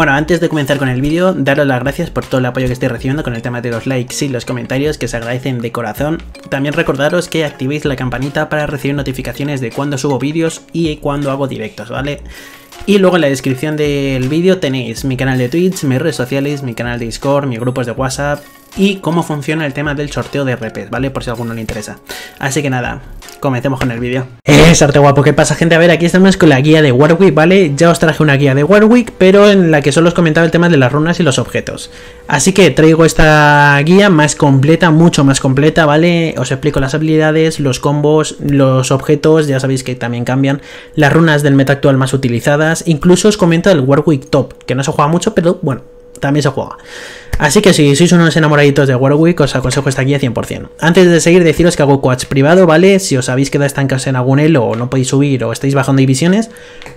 Bueno, antes de comenzar con el vídeo, daros las gracias por todo el apoyo que estoy recibiendo con el tema de los likes y los comentarios que se agradecen de corazón. También recordaros que activéis la campanita para recibir notificaciones de cuando subo vídeos y cuando hago directos, ¿vale? Y luego en la descripción del vídeo tenéis mi canal de Twitch, mis redes sociales, mi canal de Discord, mis grupos de WhatsApp y cómo funciona el tema del sorteo de RPs, ¿vale? Por si a alguno le interesa. Así que nada, comencemos con el vídeo. Es arte guapo, ¿qué pasa gente? A ver, aquí estamos con la guía de Warwick, ¿vale? Ya os traje una guía de Warwick, pero en la que solo os comentaba el tema de las runas y los objetos. Así que traigo esta guía más completa, mucho más completa, ¿vale? Os explico las habilidades, los combos, los objetos, ya sabéis que también cambian, las runas del meta actual más utilizadas, incluso os comento el Warwick Top, que no se juega mucho, pero bueno, también se juega. Así que si sois unos enamoraditos de Warwick, os aconsejo esta guía 100%. Antes de seguir, deciros que hago coach privado, ¿vale? Si os habéis quedado estancados en algún elo o no podéis subir o estáis bajando divisiones,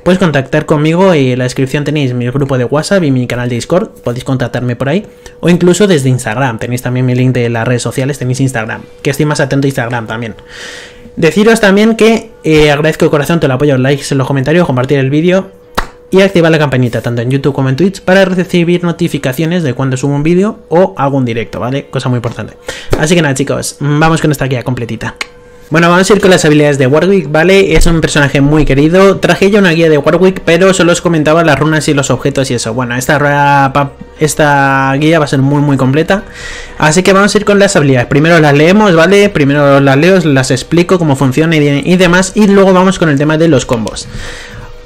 podéis contactar conmigo y en la descripción tenéis mi grupo de WhatsApp y mi canal de Discord, podéis contactarme por ahí, o incluso desde Instagram, tenéis también mi link de las redes sociales, tenéis Instagram, que estoy más atento a Instagram también. Deciros también que eh, agradezco de corazón todo el apoyo, likes en los comentarios, compartir el vídeo y activar la campanita tanto en YouTube como en Twitch para recibir notificaciones de cuando subo un vídeo o hago un directo, ¿vale? Cosa muy importante. Así que nada chicos, vamos con esta guía completita. Bueno, vamos a ir con las habilidades de Warwick, ¿vale? Es un personaje muy querido. Traje ya una guía de Warwick, pero solo os comentaba las runas y los objetos y eso. Bueno, esta, guía va a ser muy muy completa. Así que vamos a ir con las habilidades. Primero las leemos, ¿vale? Primero las leo, las explico cómo funciona y demás. Y luego vamos con el tema de los combos.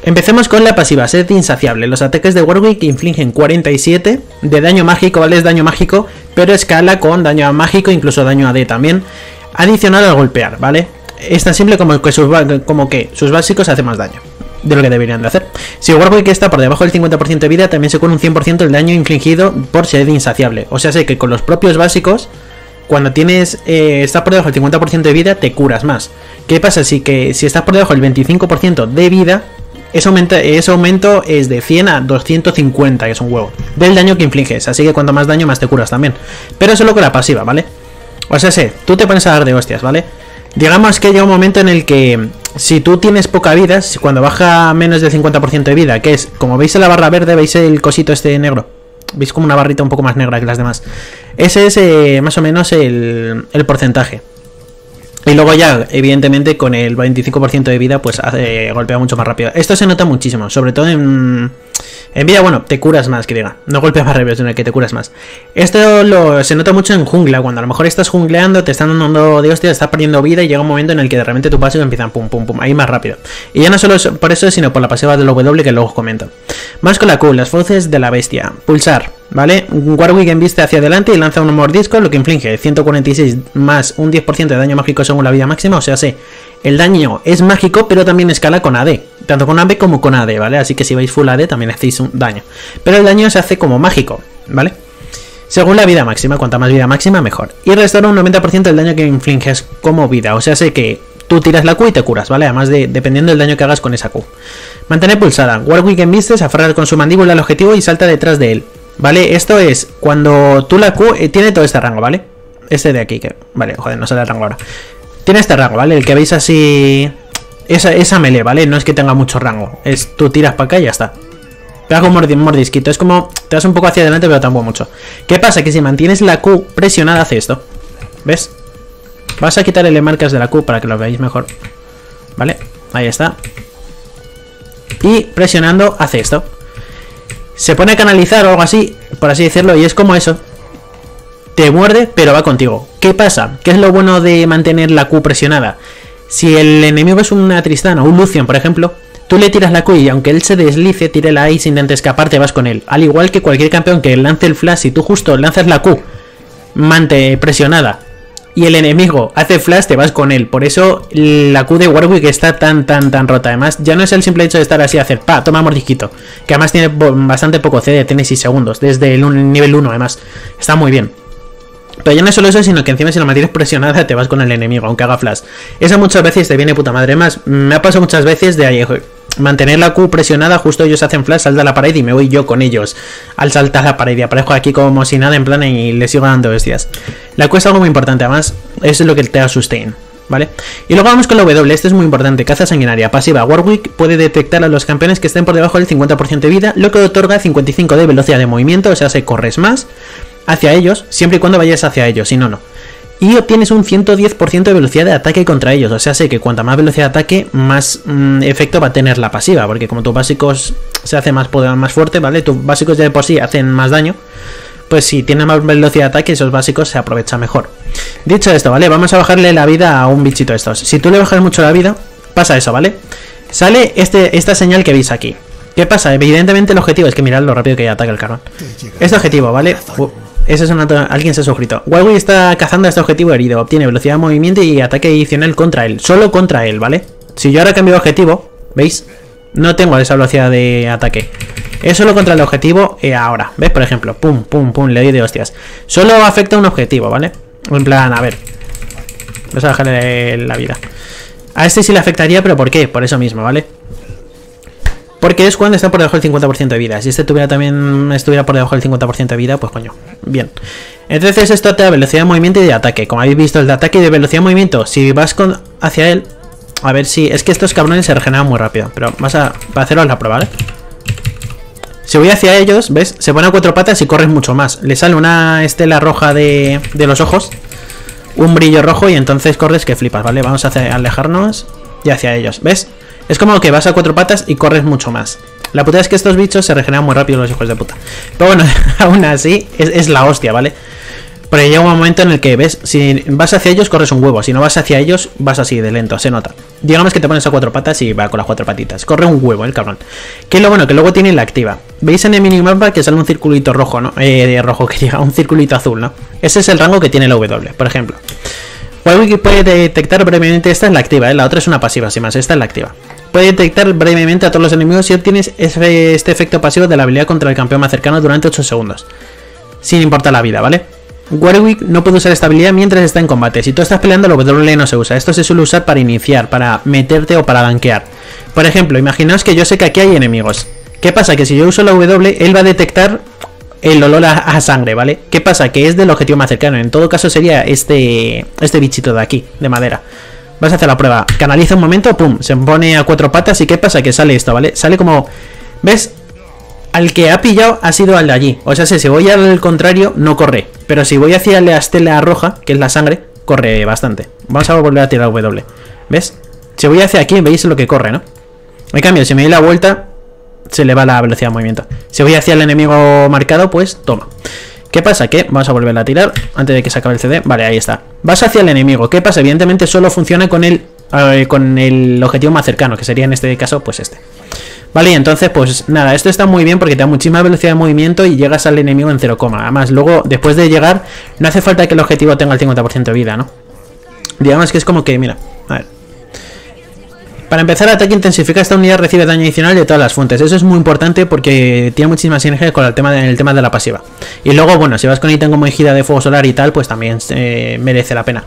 Empecemos con la pasiva, sed insaciable. Los ataques de Warwick infligen 47 de daño mágico, ¿vale? Es daño mágico, pero escala con daño mágico, incluso daño AD también. Adicional al golpear, ¿vale? Es tan simple como que sus, básicos hacen más daño de lo que deberían de hacer. Si Warwick está por debajo del 50% de vida, también se cura un 100% el daño infligido por sed insaciable. O sea, sé que con los propios básicos, cuando tienes eh, estás por debajo del 50% de vida, te curas más. ¿Qué pasa? Si, que, si estás por debajo del 25% de vida, ese aumento, es de 100 a 250, que es un huevo, del daño que infliges. Así que cuanto más daño, más te curas también. Pero solo con la pasiva, ¿vale? O sea, sé, tú te pones a dar de hostias, ¿vale? Digamos que llega un momento en el que si tú tienes poca vida, cuando baja menos del 50% de vida, que es, como veis en la barra verde, veis el cosito este negro. Veis como una barrita un poco más negra que las demás. Ese es eh, más o menos el porcentaje. Y luego ya, evidentemente, con el 25% de vida, pues hace, golpea mucho más rápido. Esto se nota muchísimo, sobre todo en, en vida, bueno, te curas más, que diga. No golpeas más rápido, sino que te curas más. Esto lo, se nota mucho en jungla, cuando a lo mejor estás jungleando, te están dando de hostia, estás perdiendo vida y llega un momento en el que de repente tu pasivo empieza pum, pum, pum, ahí más rápido. Y ya no solo por eso, sino por la pasiva del W que luego os comento. Más con la Q, las fauces de la bestia. Pulsar, ¿vale? Warwick enviste hacia adelante y lanza un mordisco, lo que inflige 146 más un 10% de daño mágico según la vida máxima, o sea, sí, el daño es mágico, pero también escala con AD, tanto con AB como con AD, ¿vale? Así que si vais full AD también hacéis un daño. Pero el daño se hace como mágico, ¿vale? Según la vida máxima, cuanta más vida máxima, mejor. Y restaura un 90% del daño que infliges como vida, o sea, sé que tú tiras la Q y te curas, ¿vale? Además de dependiendo del daño que hagas con esa Q. Mantener pulsada. Warwick embiste, se aferra con su mandíbula al objetivo y salta detrás de él. ¿Vale? Esto es cuando tú la Q eh, tiene todo este rango, ¿vale? Este de aquí, que. Vale, joder, no sale el rango ahora. Tiene este rango, ¿vale? El que veis así. Esa, esa melee, ¿vale? No es que tenga mucho rango. Es tú tiras para acá y ya está. Pega como un mordisquito. Es como. Te vas un poco hacia adelante, pero tampoco mucho. ¿Qué pasa? Que si mantienes la Q presionada, hace esto. ¿Ves? Vas a quitarle marcas de la Q para que lo veáis mejor. ¿Vale? Ahí está. Y presionando hace esto se pone a canalizar o algo así, por así decirlo, y es como eso. Te muerde, pero va contigo. ¿Qué pasa? ¿Qué es lo bueno de mantener la Q presionada? Si el enemigo es una Tristana o un Lucian, por ejemplo, tú le tiras la Q y aunque él se deslice, tire la A y se intente escapar, te vas con él. Al igual que cualquier campeón que lance el flash, y tú justo lanzas la Q mante presionada y el enemigo hace flash, te vas con él. Por eso la Q de Warwick está tan, tan, tan rota. Además, ya no es el simple hecho de estar así, hacer pa, toma mordisquito. Que además tiene bastante poco CD, tiene 6 segundos. Desde el nivel 1, además. Está muy bien. Pero ya no es solo eso, sino que encima si la mantienes presionada te vas con el enemigo, aunque haga flash. Eso muchas veces te viene puta madre. Más, me ha pasado muchas veces de ahí, mantener la Q presionada, justo ellos hacen flash, salta la pared y me voy yo con ellos al saltar la pared y aparezco aquí como si nada en plan y les sigo dando bestias. La Q es algo muy importante, además, es lo que te da sustain. ¿vale? Y luego vamos con la W, este es muy importante, caza sanguinaria, pasiva, Warwick puede detectar a los campeones que estén por debajo del 50% de vida, lo que otorga 55 de velocidad de movimiento, o sea, se corres más hacia ellos, siempre y cuando vayas hacia ellos, si no, no. Y obtienes un 110% de velocidad de ataque contra ellos, o sea, sé que cuanta más velocidad de ataque, más mm, efecto va a tener la pasiva, porque como tus básicos se hace más poder, más fuerte, ¿vale? Tus básicos ya de por sí hacen más daño, pues si tiene más velocidad de ataque, esos básicos se aprovechan mejor. Dicho esto, ¿vale? Vamos a bajarle la vida a un bichito de estos. Si tú le bajas mucho la vida, pasa eso, ¿vale? Sale este, esta señal que veis aquí. ¿Qué pasa? Evidentemente el objetivo es que mirad lo rápido que ataca el carbón. Este objetivo, ¿vale? Uh, ese es una, alguien se ha suscrito. Huawei está cazando a este objetivo herido. Obtiene velocidad de movimiento y ataque adicional contra él. Solo contra él, ¿vale? Si yo ahora cambio de objetivo, ¿veis? No tengo esa velocidad de ataque. Es solo contra el objetivo eh, ahora. ¿Ves? Por ejemplo, pum, pum, pum, le doy de hostias. Solo afecta a un objetivo, ¿vale? En plan, a ver. Vamos a bajarle la vida. A este sí le afectaría, pero ¿por qué? Por eso mismo, ¿vale? Porque es cuando está por debajo del 50% de vida. Si este tuviera también estuviera por debajo del 50% de vida, pues coño. Bien. Entonces esto te da velocidad de movimiento y de ataque. Como habéis visto, el de ataque y de velocidad de movimiento, si vas con hacia él... A ver si... Es que estos cabrones se regeneran muy rápido. Pero vas a... Para haceros la prueba, ¿vale? Si voy hacia ellos, ¿ves? Se pone a cuatro patas y corres mucho más. Le sale una estela roja de, de los ojos. Un brillo rojo y entonces corres que flipas, ¿vale? Vamos a alejarnos y hacia ellos. ¿Ves? Es como que vas a cuatro patas y corres mucho más. La puta es que estos bichos se regeneran muy rápido los hijos de puta. Pero bueno, aún así es, la hostia, ¿vale? Porque llega un momento en el que ves, si vas hacia ellos corres un huevo, si no vas hacia ellos vas así de lento, se nota. Digamos que te pones a cuatro patas y va con las cuatro patitas. Corre un huevo el cabrón. Que es lo bueno, que luego tiene la activa. ¿Veis en el minimapa que sale un circulito rojo, ¿no? Eh, de rojo que llega, un circulito azul, ¿no? Ese es el rango que tiene la W, por ejemplo. Huawei puede detectar brevemente, esta es la activa, ¿eh? la otra es una pasiva, sin más, esta es la activa. Puede detectar brevemente a todos los enemigos si obtienes este efecto pasivo de la habilidad contra el campeón más cercano durante 8 segundos. Sin importar la vida, ¿vale? Warwick no puede usar esta habilidad mientras está en combate. Si tú estás peleando, lo W no se usa. Esto se suele usar para iniciar, para meterte o para gankear. Por ejemplo, imaginaos que yo sé que aquí hay enemigos. ¿Qué pasa? Que si yo uso la W, él va a detectar el olor a, sangre, ¿vale? ¿Qué pasa? Que es del objetivo más cercano. En todo caso sería este, este bichito de aquí, de madera. Vas a hacer la prueba. Canaliza un momento, pum, se pone a cuatro patas y ¿qué pasa? Que sale esto, ¿vale? Sale como... ¿Ves? Al que ha pillado ha sido al de allí. O sea, si voy al contrario, no corre. Pero si voy hacia la estela roja, que es la sangre, corre bastante. Vamos a volver a tirar W. ¿Ves? Si voy hacia aquí, veis lo que corre, ¿no? En cambio, si me doy la vuelta, se le va la velocidad de movimiento. Si voy hacia el enemigo marcado, pues toma. ¿Qué pasa? Que vamos a volver a tirar antes de que se acabe el CD. Vale, ahí está. Vas hacia el enemigo. ¿Qué pasa? Evidentemente solo funciona con el, eh, con el objetivo más cercano, que sería en este caso, pues este. Vale, y entonces, pues nada, esto está muy bien porque te da muchísima velocidad de movimiento y llegas al enemigo en 0, además, luego, después de llegar, no hace falta que el objetivo tenga el 50% de vida, ¿no? Digamos que es como que, mira, a ver. Para empezar, ataque intensifica. Esta unidad recibe daño adicional de todas las fuentes. Eso es muy importante porque tiene muchísima sinergia con el tema de, tema de la pasiva. Y luego, bueno, si vas con ítem como ejida de fuego solar y tal, pues también eh, merece la pena.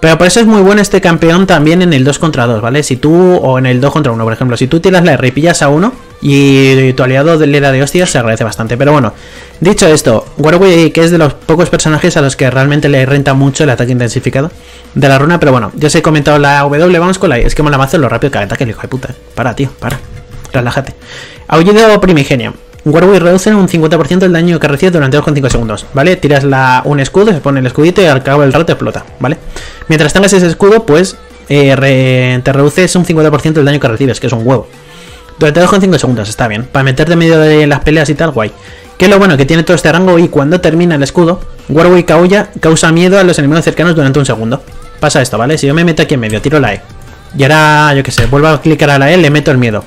Pero por eso es muy bueno este campeón también en el 2 contra 2, ¿vale? Si tú, o en el 2 contra 1, por ejemplo, si tú tiras la R y pillas a uno y tu aliado le da de hostias, se agradece bastante. Pero bueno, dicho esto, Warwick, que es de los pocos personajes a los que realmente le renta mucho el ataque intensificado de la runa, pero bueno, ya os he comentado la W, vamos con la Es que mazo lo rápido que ataque el hijo de puta. Para, tío, para. Relájate. Aullido primigenio. Warwick reduce un 50% el daño que recibe durante 2,5 segundos, ¿vale? Tiras un escudo, se pone el escudito y al cabo del rato explota, ¿vale? Mientras tengas ese escudo, pues eh, te reduces un 50% del daño que recibes, que es un huevo. Durante 2,5 segundos, está bien. Para meterte en medio de las peleas y tal, guay. Que lo bueno que tiene todo este rango y cuando termina el escudo, Warwick Aoya causa miedo a los enemigos cercanos durante un segundo. Pasa esto, ¿vale? Si yo me meto aquí en medio, tiro la E. Y ahora, yo qué sé, vuelvo a clicar a la E, le meto el miedo.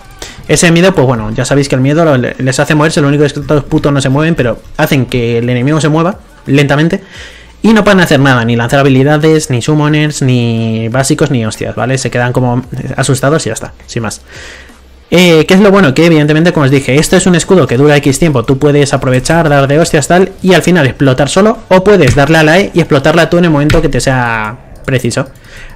Ese miedo, pues bueno, ya sabéis que el miedo les hace moverse, lo único es que todos putos no se mueven, pero hacen que el enemigo se mueva lentamente. Y no pueden hacer nada, ni lanzar habilidades, ni summoners, ni básicos, ni hostias, ¿vale? Se quedan como asustados y ya está, sin más. Eh, ¿Qué es lo bueno? Que evidentemente, como os dije, esto es un escudo que dura X tiempo. Tú puedes aprovechar, dar de hostias tal, y al final explotar solo, o puedes darle a la E y explotarla tú en el momento que te sea preciso.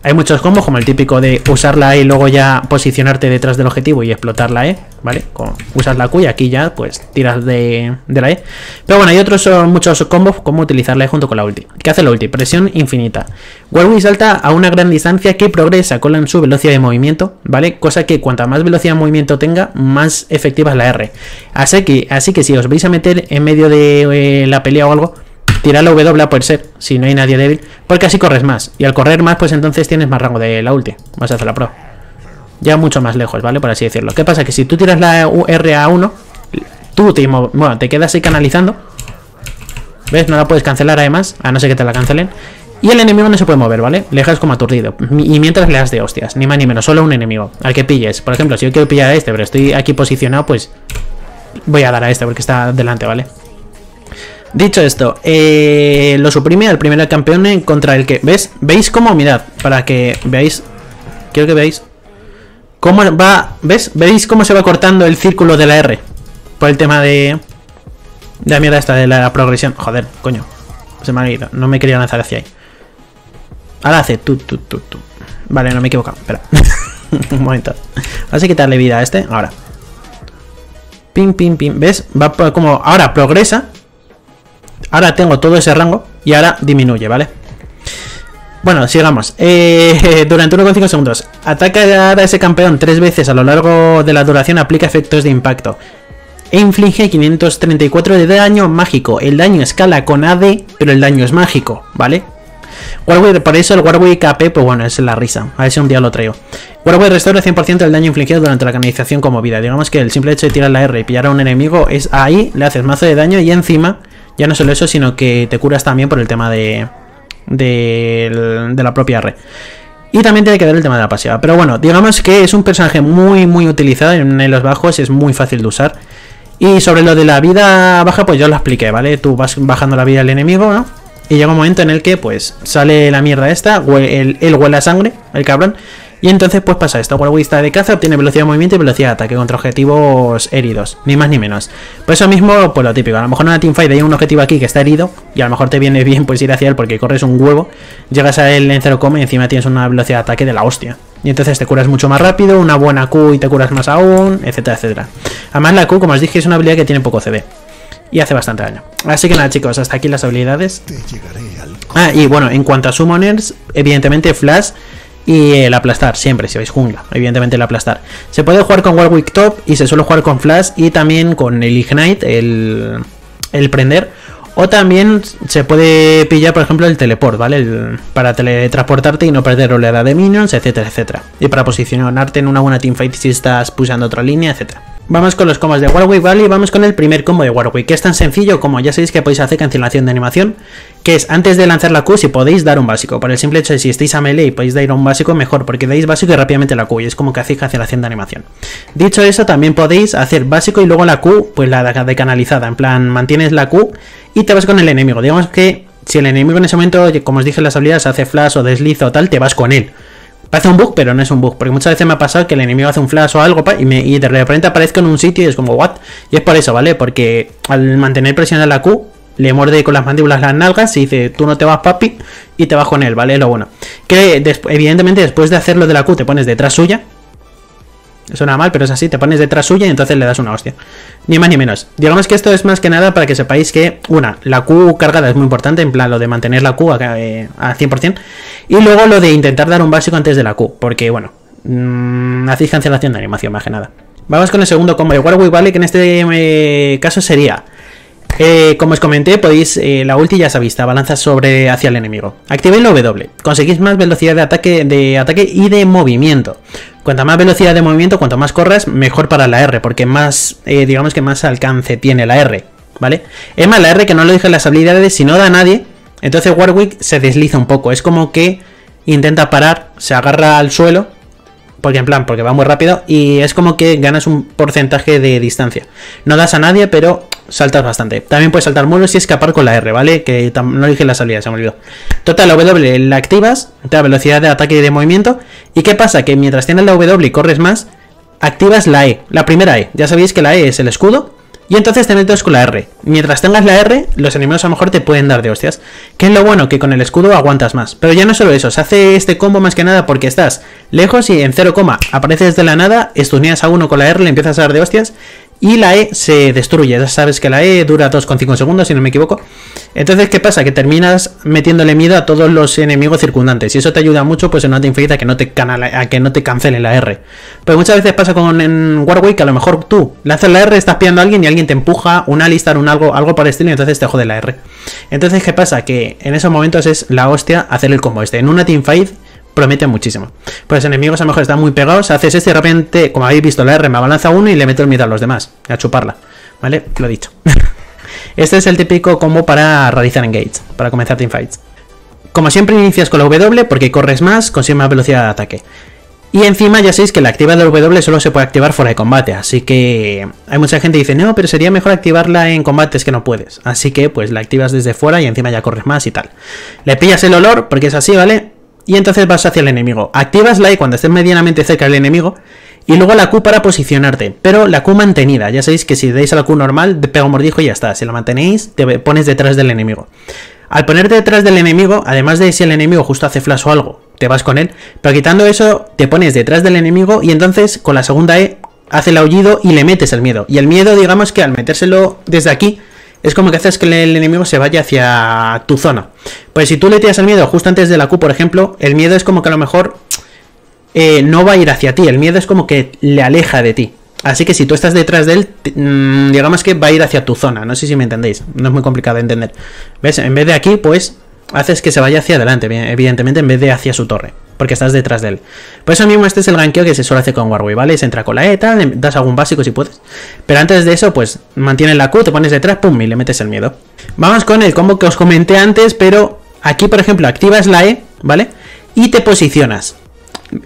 Hay muchos combos, como el típico de usar la E y luego ya posicionarte detrás del objetivo y explotar la E, ¿vale? Con, usas la Q y aquí ya pues tiras de, la E. Pero bueno, hay otros muchos combos como utilizar la E junto con la ulti. ¿Qué hace la ulti? Presión infinita. Warwick salta a una gran distancia que progresa con su velocidad de movimiento, ¿vale? Cosa que cuanta más velocidad de movimiento tenga, más efectiva es la R. Así que, así que si os vais a meter en medio de eh, la pelea o algo, Tirar la W a poder ser, si no hay nadie débil, porque así corres más. Y al correr más, pues entonces tienes más rango de la ulti. Vas a hacer la pro. Ya mucho más lejos, ¿vale? Por así decirlo. ¿Qué pasa? Que si tú tiras la ra 1, tú te, bueno, te quedas ahí canalizando. ¿Ves? No la puedes cancelar además, a no ser que te la cancelen. Y el enemigo no se puede mover, ¿vale? Le dejas como aturdido. Y mientras le das de hostias, ni más ni menos, solo un enemigo. Al que pilles. Por ejemplo, si yo quiero pillar a este, pero estoy aquí posicionado, pues voy a dar a este porque está delante, ¿vale? Dicho esto, eh, lo suprime al primer campeón contra el que... ¿Ves? ¿Veis cómo? Mirad, para que veáis... Quiero que veáis... ¿Cómo va? ¿Ves? ¿Veis cómo se va cortando el círculo de la R? Por el tema de... De la mierda esta de la progresión. Joder, coño. Se me ha ido. No me quería lanzar hacia ahí. Ahora hace tu, tu. Vale, no me he equivocado. Espera. Un momento. Vamos a quitarle vida a este. Ahora. Pim, pim, pim. ¿Ves? Va como... Ahora progresa. Ahora tengo todo ese rango y ahora disminuye, ¿vale? Bueno, sigamos. Eh, durante 1,5 segundos. Ataca a ese campeón tres veces a lo largo de la duración. Aplica efectos de impacto. E inflige 534 de daño mágico. El daño escala con AD, pero el daño es mágico, ¿vale? Warwick, por eso el Warwick AP, pues bueno, es la risa. A ver si un día lo traigo. Warwick restaura 100% del daño infligido durante la canalización como vida. Digamos que el simple hecho de tirar la R y pillar a un enemigo es ahí, le haces mazo de daño y encima ya no solo eso, sino que te curas también por el tema de, de, la propia red. Y también tiene que ver el tema de la pasiva. Pero bueno, digamos que es un personaje muy, muy utilizado en los bajos, es muy fácil de usar. Y sobre lo de la vida baja, pues yo lo expliqué, ¿vale? Tú vas bajando la vida del enemigo, ¿no? Y llega un momento en el que, pues, sale la mierda esta, el, el huele a sangre, el cabrón, y entonces pues pasa esto, Warwick está de caza, obtiene velocidad de movimiento y velocidad de ataque contra objetivos heridos, ni más ni menos. Por eso mismo, pues lo típico, a lo mejor en una teamfight hay un objetivo aquí que está herido y a lo mejor te viene bien pues ir hacia él porque corres un huevo, llegas a él en 0, y encima tienes una velocidad de ataque de la hostia. Y entonces te curas mucho más rápido, una buena Q y te curas más aún, etcétera, etcétera. Además la Q, como os dije, es una habilidad que tiene poco CD y hace bastante daño. Así que nada chicos, hasta aquí las habilidades. Ah, y bueno, en cuanto a summoners, evidentemente Flash y el aplastar, siempre, si vais jungla, evidentemente el aplastar. Se puede jugar con Warwick Top y se suele jugar con Flash y también con el Ignite, el, el prender. O también se puede pillar, por ejemplo, el teleport, ¿vale? para teletransportarte y no perder oleada de minions, etcétera, etcétera. Y para posicionarte en una buena teamfight si estás pulsando otra línea, etcétera. Vamos con los combos de Warwick, ¿vale? Y vamos con el primer combo de Warwick, que es tan sencillo como ya sabéis que podéis hacer cancelación de animación, que es antes de lanzar la Q si podéis dar un básico. Por el simple hecho de si estáis a melee y podéis dar un básico, mejor, porque dais básico y rápidamente la Q, y es como que hacéis cancelación de animación. Dicho eso, también podéis hacer básico y luego la Q, pues la de canalizada, en plan, mantienes la Q y te vas con el enemigo. Digamos que si el enemigo en ese momento, como os dije las habilidades, hace flash o desliza o tal, te vas con él. Parece un bug, pero no es un bug. Porque muchas veces me ha pasado que el enemigo hace un flash o algo y, me, y de repente aparezco en un sitio y es como, ¿what? Y es por eso, ¿vale? Porque al mantener presionada la Q, le muerde con las mandíbulas las nalgas y dice, tú no te vas, papi, y te vas con él, ¿vale? Lo bueno. Que evidentemente después de hacerlo de la Q te pones detrás suya Suena mal, pero es así, te pones detrás suya y entonces le das una hostia. Ni más ni menos. Digamos que esto es más que nada para que sepáis que, una, la Q cargada es muy importante, en plan lo de mantener la Q a, 100%, eh, y luego lo de intentar dar un básico antes de la Q, porque, bueno, mmm, hacéis cancelación de animación más que nada. Vamos con el segundo combo de Warwick, ¿vale? Que en este eh, caso sería eh, como os comenté, podéis, eh, la ulti ya se ha balanza sobre hacia el enemigo. Activéis la W, conseguís más velocidad de ataque, de ataque y de movimiento. Cuanta más velocidad de movimiento, cuanto más corras, mejor para la R, porque más, eh, digamos que más alcance tiene la R, ¿vale? Es más, la R que no lo dije en las habilidades, si no da a nadie, entonces Warwick se desliza un poco, es como que intenta parar, se agarra al suelo, porque en plan, porque va muy rápido, y es como que ganas un porcentaje de distancia. No das a nadie, pero saltas bastante. También puedes saltar muros y escapar con la R, ¿vale? Que no dije la salida, se me olvidó. Total, la W la activas, te da velocidad de ataque y de movimiento. ¿Y qué pasa? Que mientras tienes la W y corres más, activas la E, la primera E. Ya sabéis que la E es el escudo Y entonces te metes con la R. Mientras tengas la R, los enemigos a lo mejor te pueden dar de hostias. Que es lo bueno, que con el escudo aguantas más. Pero ya no solo eso, se hace este combo más que nada porque estás lejos y en 0, apareces de la nada, estuneas a uno con la R, le empiezas a dar de hostias y la E se destruye. Ya sabes que la E dura 2,5 segundos, si no me equivoco. Entonces, ¿qué pasa? Que terminas metiéndole miedo a todos los enemigos circundantes. Y eso te ayuda mucho pues en una teamfight a que no te, a que no te cancele la R. Pero muchas veces pasa con en Warwick que a lo mejor tú lanzas la R, estás pillando a alguien y alguien te empuja, un alistar, un algo, algo por el estilo, y entonces te jode la R. Entonces, ¿qué pasa? Que en esos momentos es la hostia hacer el combo este. En una teamfight promete muchísimo. Pues enemigos a lo mejor están muy pegados, haces este y de repente, como habéis visto, la R me abalanza uno y le meto el miedo a los demás, a chuparla. ¿Vale? Lo dicho. este es el típico combo para realizar engage, para comenzar teamfights. Como siempre inicias con la W porque corres más, consigues más velocidad de ataque. Y encima ya sabéis que la activa de W solo se puede activar fuera de combate, así que hay mucha gente que dice, no, pero sería mejor activarla en combates que no puedes. Así que pues la activas desde fuera y encima ya corres más y tal. Le pillas el olor, porque es así, ¿vale? Y entonces vas hacia el enemigo. Activas la E cuando estés medianamente cerca del enemigo y luego la Q para posicionarte, pero la Q mantenida. Ya sabéis que si dais a la Q normal, pega un mordijo y ya está. Si la mantenéis, te pones detrás del enemigo. Al ponerte detrás del enemigo, además de si el enemigo justo hace flash o algo, te vas con él, pero quitando eso, te pones detrás del enemigo y entonces con la segunda E hace el aullido y le metes el miedo. Y el miedo, digamos que al metérselo desde aquí, es como que haces que el enemigo se vaya hacia tu zona. Pues si tú le tiras el miedo justo antes de la Q, por ejemplo, el miedo es como que a lo mejor eh, no va a ir hacia ti, el miedo es como que le aleja de ti. Así que si tú estás detrás de él, mm, digamos que va a ir hacia tu zona. No sé si me entendéis, no es muy complicado de entender. ¿Ves? En vez de aquí, pues haces que se vaya hacia adelante, evidentemente, en vez de hacia su torre porque estás detrás de él. Por eso mismo este es el gankeo que se suele hacer con Warwick, ¿vale? Se entra con la ETA, das algún básico si puedes. Pero antes de eso, pues mantienes la Q, te pones detrás, pum, y le metes el miedo. Vamos con el combo que os comenté antes, pero aquí, por ejemplo, activas la E, ¿vale? Y te posicionas.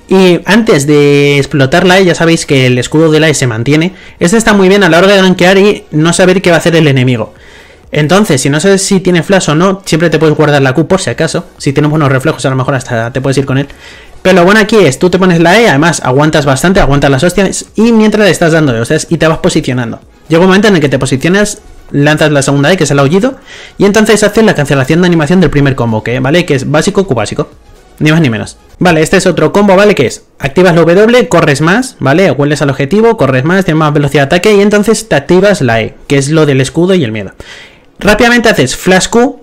Y antes de explotar la E, ya sabéis que el escudo de la E se mantiene. Este está muy bien a la hora de gankear y no saber qué va a hacer el enemigo. Entonces, si no sabes si tiene flash o no, siempre te puedes guardar la Q por si acaso. Si tienes buenos reflejos, a lo mejor hasta te puedes ir con él. Pero lo bueno aquí es, tú te pones la E, además aguantas bastante, aguantas las hostias y mientras le estás dando hostias y te vas posicionando. Llega un momento en el que te posicionas, lanzas la segunda E, que es el aullido, y entonces haces la cancelación de animación del primer combo, que ¿vale? Que es básico, Q básico. Ni más ni menos. Vale, este es otro combo, ¿vale? Que es, activas la W, corres más, ¿vale? Hueles al objetivo, corres más, tienes más velocidad de ataque y entonces te activas la E, que es lo del escudo y el miedo. Rápidamente haces flash Q,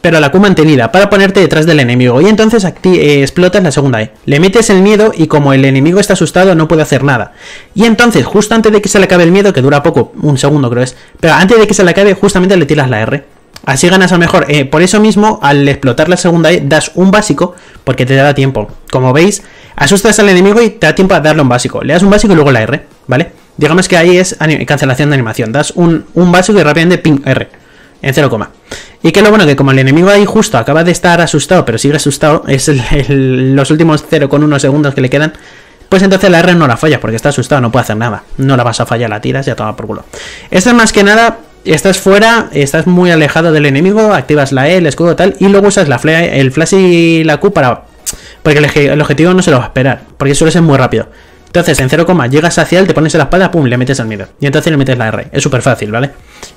pero la Q mantenida, para ponerte detrás del enemigo. Y entonces eh, explotas la segunda E. Le metes el miedo y como el enemigo está asustado no puede hacer nada. Y entonces, justo antes de que se le acabe el miedo, que dura poco, un segundo creo es, pero antes de que se le acabe, justamente le tiras la R. Así ganas a mejor. Eh, por eso mismo, al explotar la segunda E, das un básico, porque te da tiempo. Como veis, asustas al enemigo y te da tiempo a darle un básico. Le das un básico y luego la R, ¿vale? Digamos que ahí es cancelación de animación. Das un, un básico y rápidamente ping R en 0, y que lo bueno que como el enemigo ahí justo acaba de estar asustado, pero sigue asustado, es los últimos 0,1 segundos que le quedan, pues entonces la R no la falla, porque está asustado, no puede hacer nada. No la vas a fallar, la tiras y a tomar por culo. Esto es más que nada, estás fuera, estás muy alejado del enemigo, activas la E, el escudo tal, y luego usas la el flash y la Q para... Porque el objetivo no se lo va a esperar, porque suele ser muy rápido. Entonces, en 0, llegas hacia él, te pones la espada, pum, le metes el miedo. Y entonces le metes la R. Es súper fácil, ¿vale?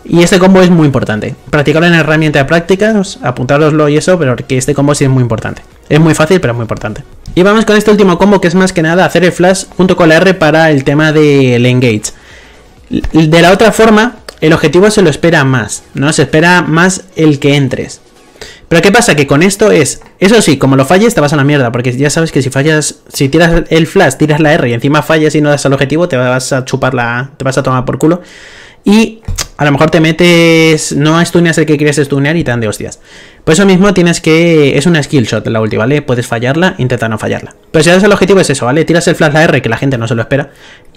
Y este combo es muy importante. Practicarlo en herramienta de prácticas, apuntároslo y eso, pero que este combo sí es muy importante. Es muy fácil, pero es muy importante. Y vamos con este último combo que es más que nada hacer el flash junto con la R para el tema del engage. De la otra forma, el objetivo se lo espera más, ¿no? Se espera más el que entres. Pero ¿qué pasa? Que con esto es, eso sí, como lo falles te vas a la mierda, porque ya sabes que si fallas, si tiras el flash, tiras la R y encima fallas y no das al objetivo, te vas a chupar la, te vas a tomar por culo. Y a lo mejor te metes, no stuneas el que quieres stunear y te dan de hostias. Por eso mismo tienes que, es una skill shot la ulti, ¿vale? Puedes fallarla, intenta no fallarla. Pero si das el objetivo es eso, ¿vale? Tiras el flash la R que la gente no se lo espera.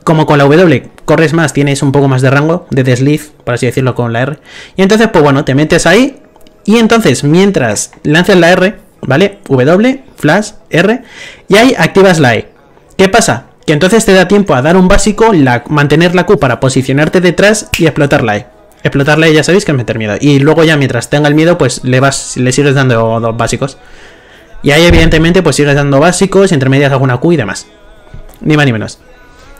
Como con la W corres más, tienes un poco más de rango, de desliz, por así decirlo, con la R. Y entonces, pues bueno, te metes ahí, y entonces, mientras lanzas la R, ¿vale? W, flash, R, y ahí activas la E. ¿Qué pasa? Que entonces te da tiempo a dar un básico, mantener la Q para posicionarte detrás y explotar la E. Explotar la E ya sabéis que es meter miedo. Y luego ya mientras tenga el miedo, pues le vas, le sigues dando dos básicos. Y ahí evidentemente pues sigues dando básicos, entre medias alguna Q y demás. Ni más ni menos.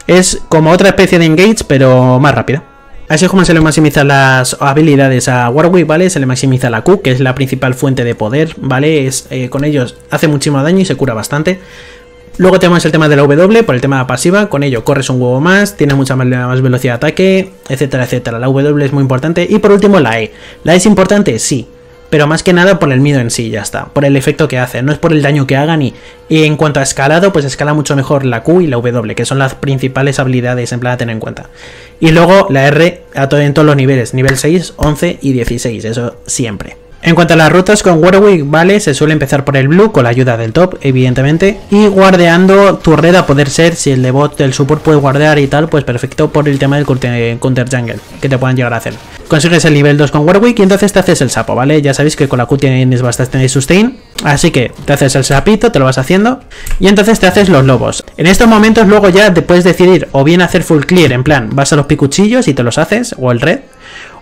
Es como otra especie de engage, pero más rápida. Así es como se le maximizan las habilidades a Warwick, ¿vale? Se le maximiza la Q, que es la principal fuente de poder, ¿vale? Es, eh, con ellos hace muchísimo daño y se cura bastante. Luego tenemos el tema de la W, por el tema pasiva, con ello corres un huevo más, tienes mucha más velocidad de ataque, etcétera, etcétera. La W es muy importante. Y por último la E. ¿La E es importante? Sí pero más que nada por el miedo en sí, ya está, por el efecto que hace, no es por el daño que hagan y, en cuanto a escalado, pues escala mucho mejor la Q y la W, que son las principales habilidades en plan a tener en cuenta. Y luego la R a todo, en todos los niveles, nivel 6, 11 y 16, eso siempre. En cuanto a las rutas con Warwick, vale, se suele empezar por el blue con la ayuda del top, evidentemente, y guardeando tu red a poder ser, si el de bot del support puede guardear y tal, pues perfecto por el tema del counter jungle, que te puedan llegar a hacer. Consigues el nivel 2 con Warwick y entonces te haces el sapo, ¿vale? Ya sabéis que con la Q tienes bastante sustain, así que te haces el sapito, te lo vas haciendo, y entonces te haces los lobos. En estos momentos luego ya te puedes decidir o bien hacer full clear, en plan, vas a los picuchillos y te los haces, o el red,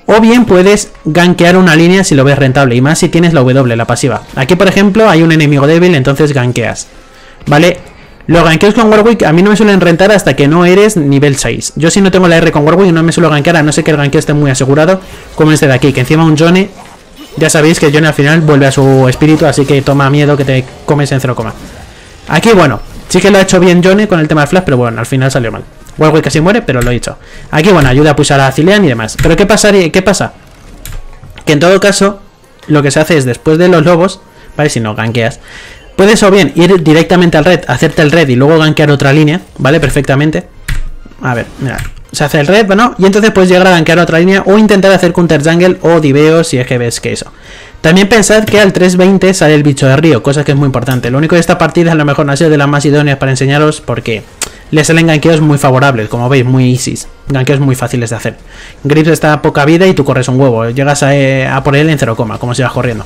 o bien puedes gankear una línea si lo ves rentable, y más si tienes la W, la pasiva. Aquí, por ejemplo, hay un enemigo débil, entonces gankeas. ¿Vale? Los gankeos con Warwick a mí no me suelen rentar hasta que no eres nivel 6. Yo si no tengo la R con Warwick no me suelo gankear, a no ser que el gankeo esté muy asegurado, como este de aquí, que encima un Johnny, ya sabéis que Johnny al final vuelve a su espíritu, así que toma miedo que te comes en 0, Aquí, bueno, sí que lo ha hecho bien Johnny con el tema de Flash, pero bueno, al final salió mal. Warwick casi muere, pero lo he dicho. Aquí, bueno, ayuda a pulsar a Zilean y demás. Pero ¿qué, pasaría, ¿qué pasa? Que en todo caso, lo que se hace es después de los lobos, ¿vale? Si no gankeas, puedes o bien ir directamente al red, hacerte el red y luego gankear otra línea, ¿vale? Perfectamente. A ver, mira. Se hace el red, bueno, y entonces puedes llegar a gankear otra línea o intentar hacer counter jungle o diveo si es que ves que eso. También pensad que al 320 sale el bicho de río, cosa que es muy importante. Lo único de esta partida a lo mejor no ha sido de las más idóneas para enseñaros porque le salen ganqueos muy favorables, como veis, muy easy. Ganqueos muy fáciles de hacer. Grips está a poca vida y tú corres un huevo. Llegas eh, a, por él en 0, como si vas corriendo.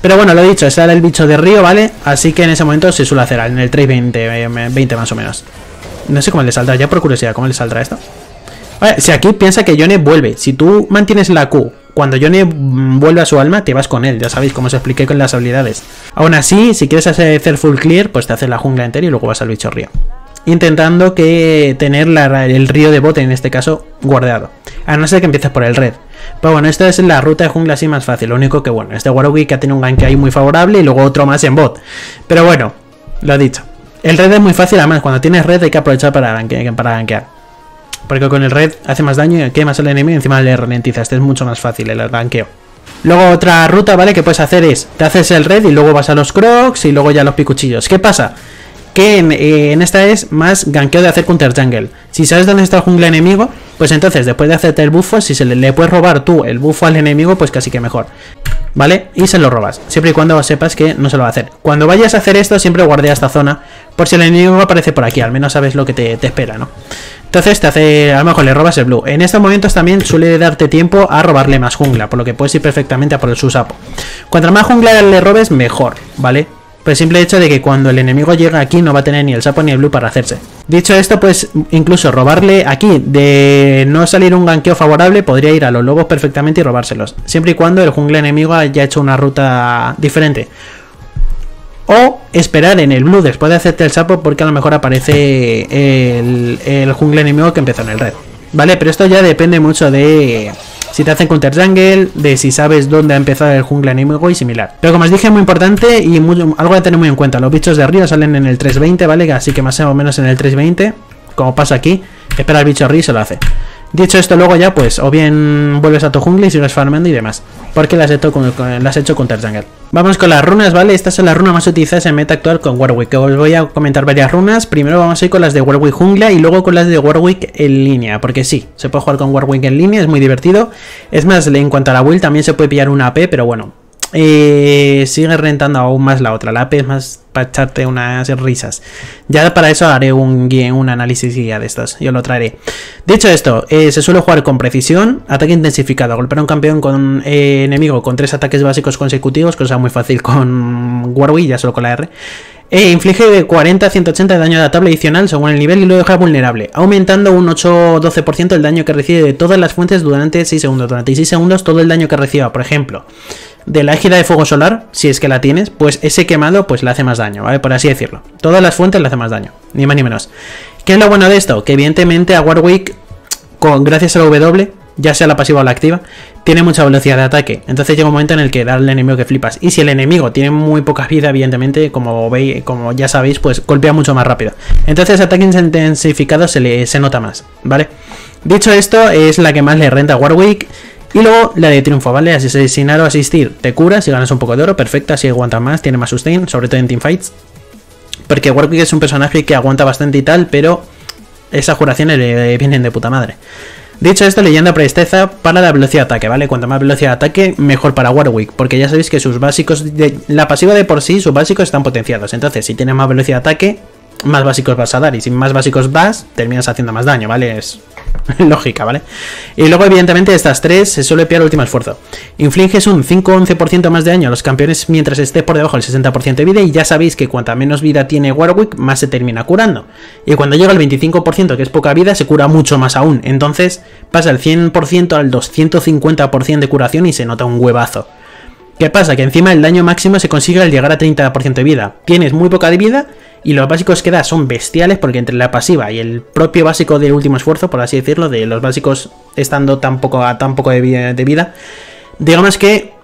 Pero bueno, lo he dicho, sale el bicho de río, ¿vale? Así que en ese momento se suele hacer en el 320, 20 más o menos. No sé cómo le saldrá, ya por curiosidad, ¿cómo le saldrá esto? Si aquí piensa que Yone vuelve, si tú mantienes la Q, cuando Yone vuelve a su alma, te vas con él, ya sabéis cómo os expliqué con las habilidades. Aún así, si quieres hacer full clear, pues te haces la jungla entera y luego vas al bicho río intentando que tener el río de bote en este caso guardado. A no ser que empieces por el red. Pero bueno, esta es la ruta de jungla así más fácil. Lo único que bueno, este Warwick ha tenido un gank ahí muy favorable y luego otro más en bot. Pero bueno, lo dicho. El red es muy fácil, además cuando tienes red hay que aprovechar para, gankear. Para Porque con el red hace más daño y quemas al enemigo y encima le ralentiza. Este es mucho más fácil el ganqueo. Luego otra ruta, ¿vale? Que puedes hacer es, te haces el red y luego vas a los crocs y luego ya los picuchillos. ¿Qué pasa? Que eh, en, esta es más ganqueo de hacer counter jungle. Si sabes dónde está el jungla enemigo, pues entonces después de hacerte el buffo, si se le, puedes robar tú el buffo al enemigo, pues casi que mejor. ¿Vale? Y se lo robas, siempre y cuando sepas que no se lo va a hacer. Cuando vayas a hacer esto, siempre guardea esta zona, por si el enemigo aparece por aquí, al menos sabes lo que te, te espera, ¿no? Entonces te hace, a lo mejor le robas el blue. En estos momentos también suele darte tiempo a robarle más jungla, por lo que puedes ir perfectamente a por el susapo. Cuanto más jungla le robes, mejor, ¿vale? El simple hecho de que cuando el enemigo llega aquí no va a tener ni el sapo ni el blue para hacerse. Dicho esto, pues incluso robarle aquí, de no salir un ganqueo favorable, podría ir a los lobos perfectamente y robárselos, siempre y cuando el jungle enemigo haya hecho una ruta diferente. O esperar en el blue después de hacerte el sapo porque a lo mejor aparece el, el jungle enemigo que empezó en el red. ¿Vale? Pero esto ya depende mucho de si te hacen counter jungle, de si sabes dónde ha empezado el jungle enemigo y similar. Pero como os dije, muy importante y algo a tener muy en cuenta. Los bichos de arriba salen en el 320, ¿vale? Así que más o menos en el 320, como pasa aquí, espera el bicho arriba y se lo hace. Dicho esto, luego ya, pues, o bien vuelves a tu jungla y sigues farmando y demás. Porque las, he hecho con, las he hecho con Jungle. Vamos con las runas, ¿vale? Estas son las runas más utilizadas en meta actual con Warwick. Os voy a comentar varias runas. Primero vamos a ir con las de Warwick jungla y luego con las de Warwick en línea. Porque sí, se puede jugar con Warwick en línea, es muy divertido. Es más, en cuanto a la build, también se puede pillar una AP, pero bueno, eh, sigue rentando aún más la otra. La AP es más para echarte unas risas. Ya para eso haré un, un análisis guía de estos. Yo lo traeré. Dicho esto, eh, se suele jugar con precisión, ataque intensificado. Golpear a un campeón con eh, enemigo con tres ataques básicos consecutivos, cosa muy fácil con Warwick, ya solo con la R. Inflige de 40 a 180 de daño de tabla adicional según el nivel y lo deja vulnerable, aumentando un 8-12% el daño que recibe de todas las fuentes durante 6 segundos. Durante 6 segundos todo el daño que reciba, por ejemplo, de la égida de fuego solar, si es que la tienes, pues ese quemado pues le hace más daño, ¿vale? Por así decirlo. Todas las fuentes le hacen más daño, ni más ni menos. ¿Qué es lo bueno de esto? Que evidentemente a Warwick, con, gracias a la W, ya sea la pasiva o la activa, tiene mucha velocidad de ataque. Entonces llega un momento en el que da al enemigo que flipas. Y si el enemigo tiene muy poca vida, evidentemente, como veis, como ya sabéis, pues golpea mucho más rápido. Entonces ataque intensificado se le se nota más, ¿vale? Dicho esto, es la que más le renta a Warwick. Y luego la de triunfo, ¿vale? Asesinar o asistir, te curas y ganas un poco de oro, perfecta, si aguanta más, tiene más sustain, sobre todo en teamfights. Porque Warwick es un personaje que aguanta bastante y tal, pero esas curaciones le vienen de puta madre. Dicho esto, leyenda presteza para la velocidad de ataque, ¿vale? Cuanto más velocidad de ataque, mejor para Warwick, porque ya sabéis que sus básicos, de, la pasiva de por sí, sus básicos están potenciados. Entonces, si tienes más velocidad de ataque, más básicos vas a dar. Y si más básicos vas, terminas haciendo más daño, ¿vale? Es lógica, ¿vale? Y luego, evidentemente, estas tres se suele pillar el último esfuerzo. Infliges un 5-11% más de daño a los campeones mientras esté por debajo del 60% de vida. Y ya sabéis que cuanta menos vida tiene Warwick, más se termina curando. Y cuando llega al 25%, que es poca vida, se cura mucho más aún. Entonces pasa el 100% al 250% de curación y se nota un huevazo. ¿Qué pasa? Que encima el daño máximo se consigue al llegar a 30% de vida. Tienes muy poca de vida y los básicos que da son bestiales porque entre la pasiva y el propio básico de último esfuerzo, por así decirlo, de los básicos estando tan poco a tan poco de vida, digamos que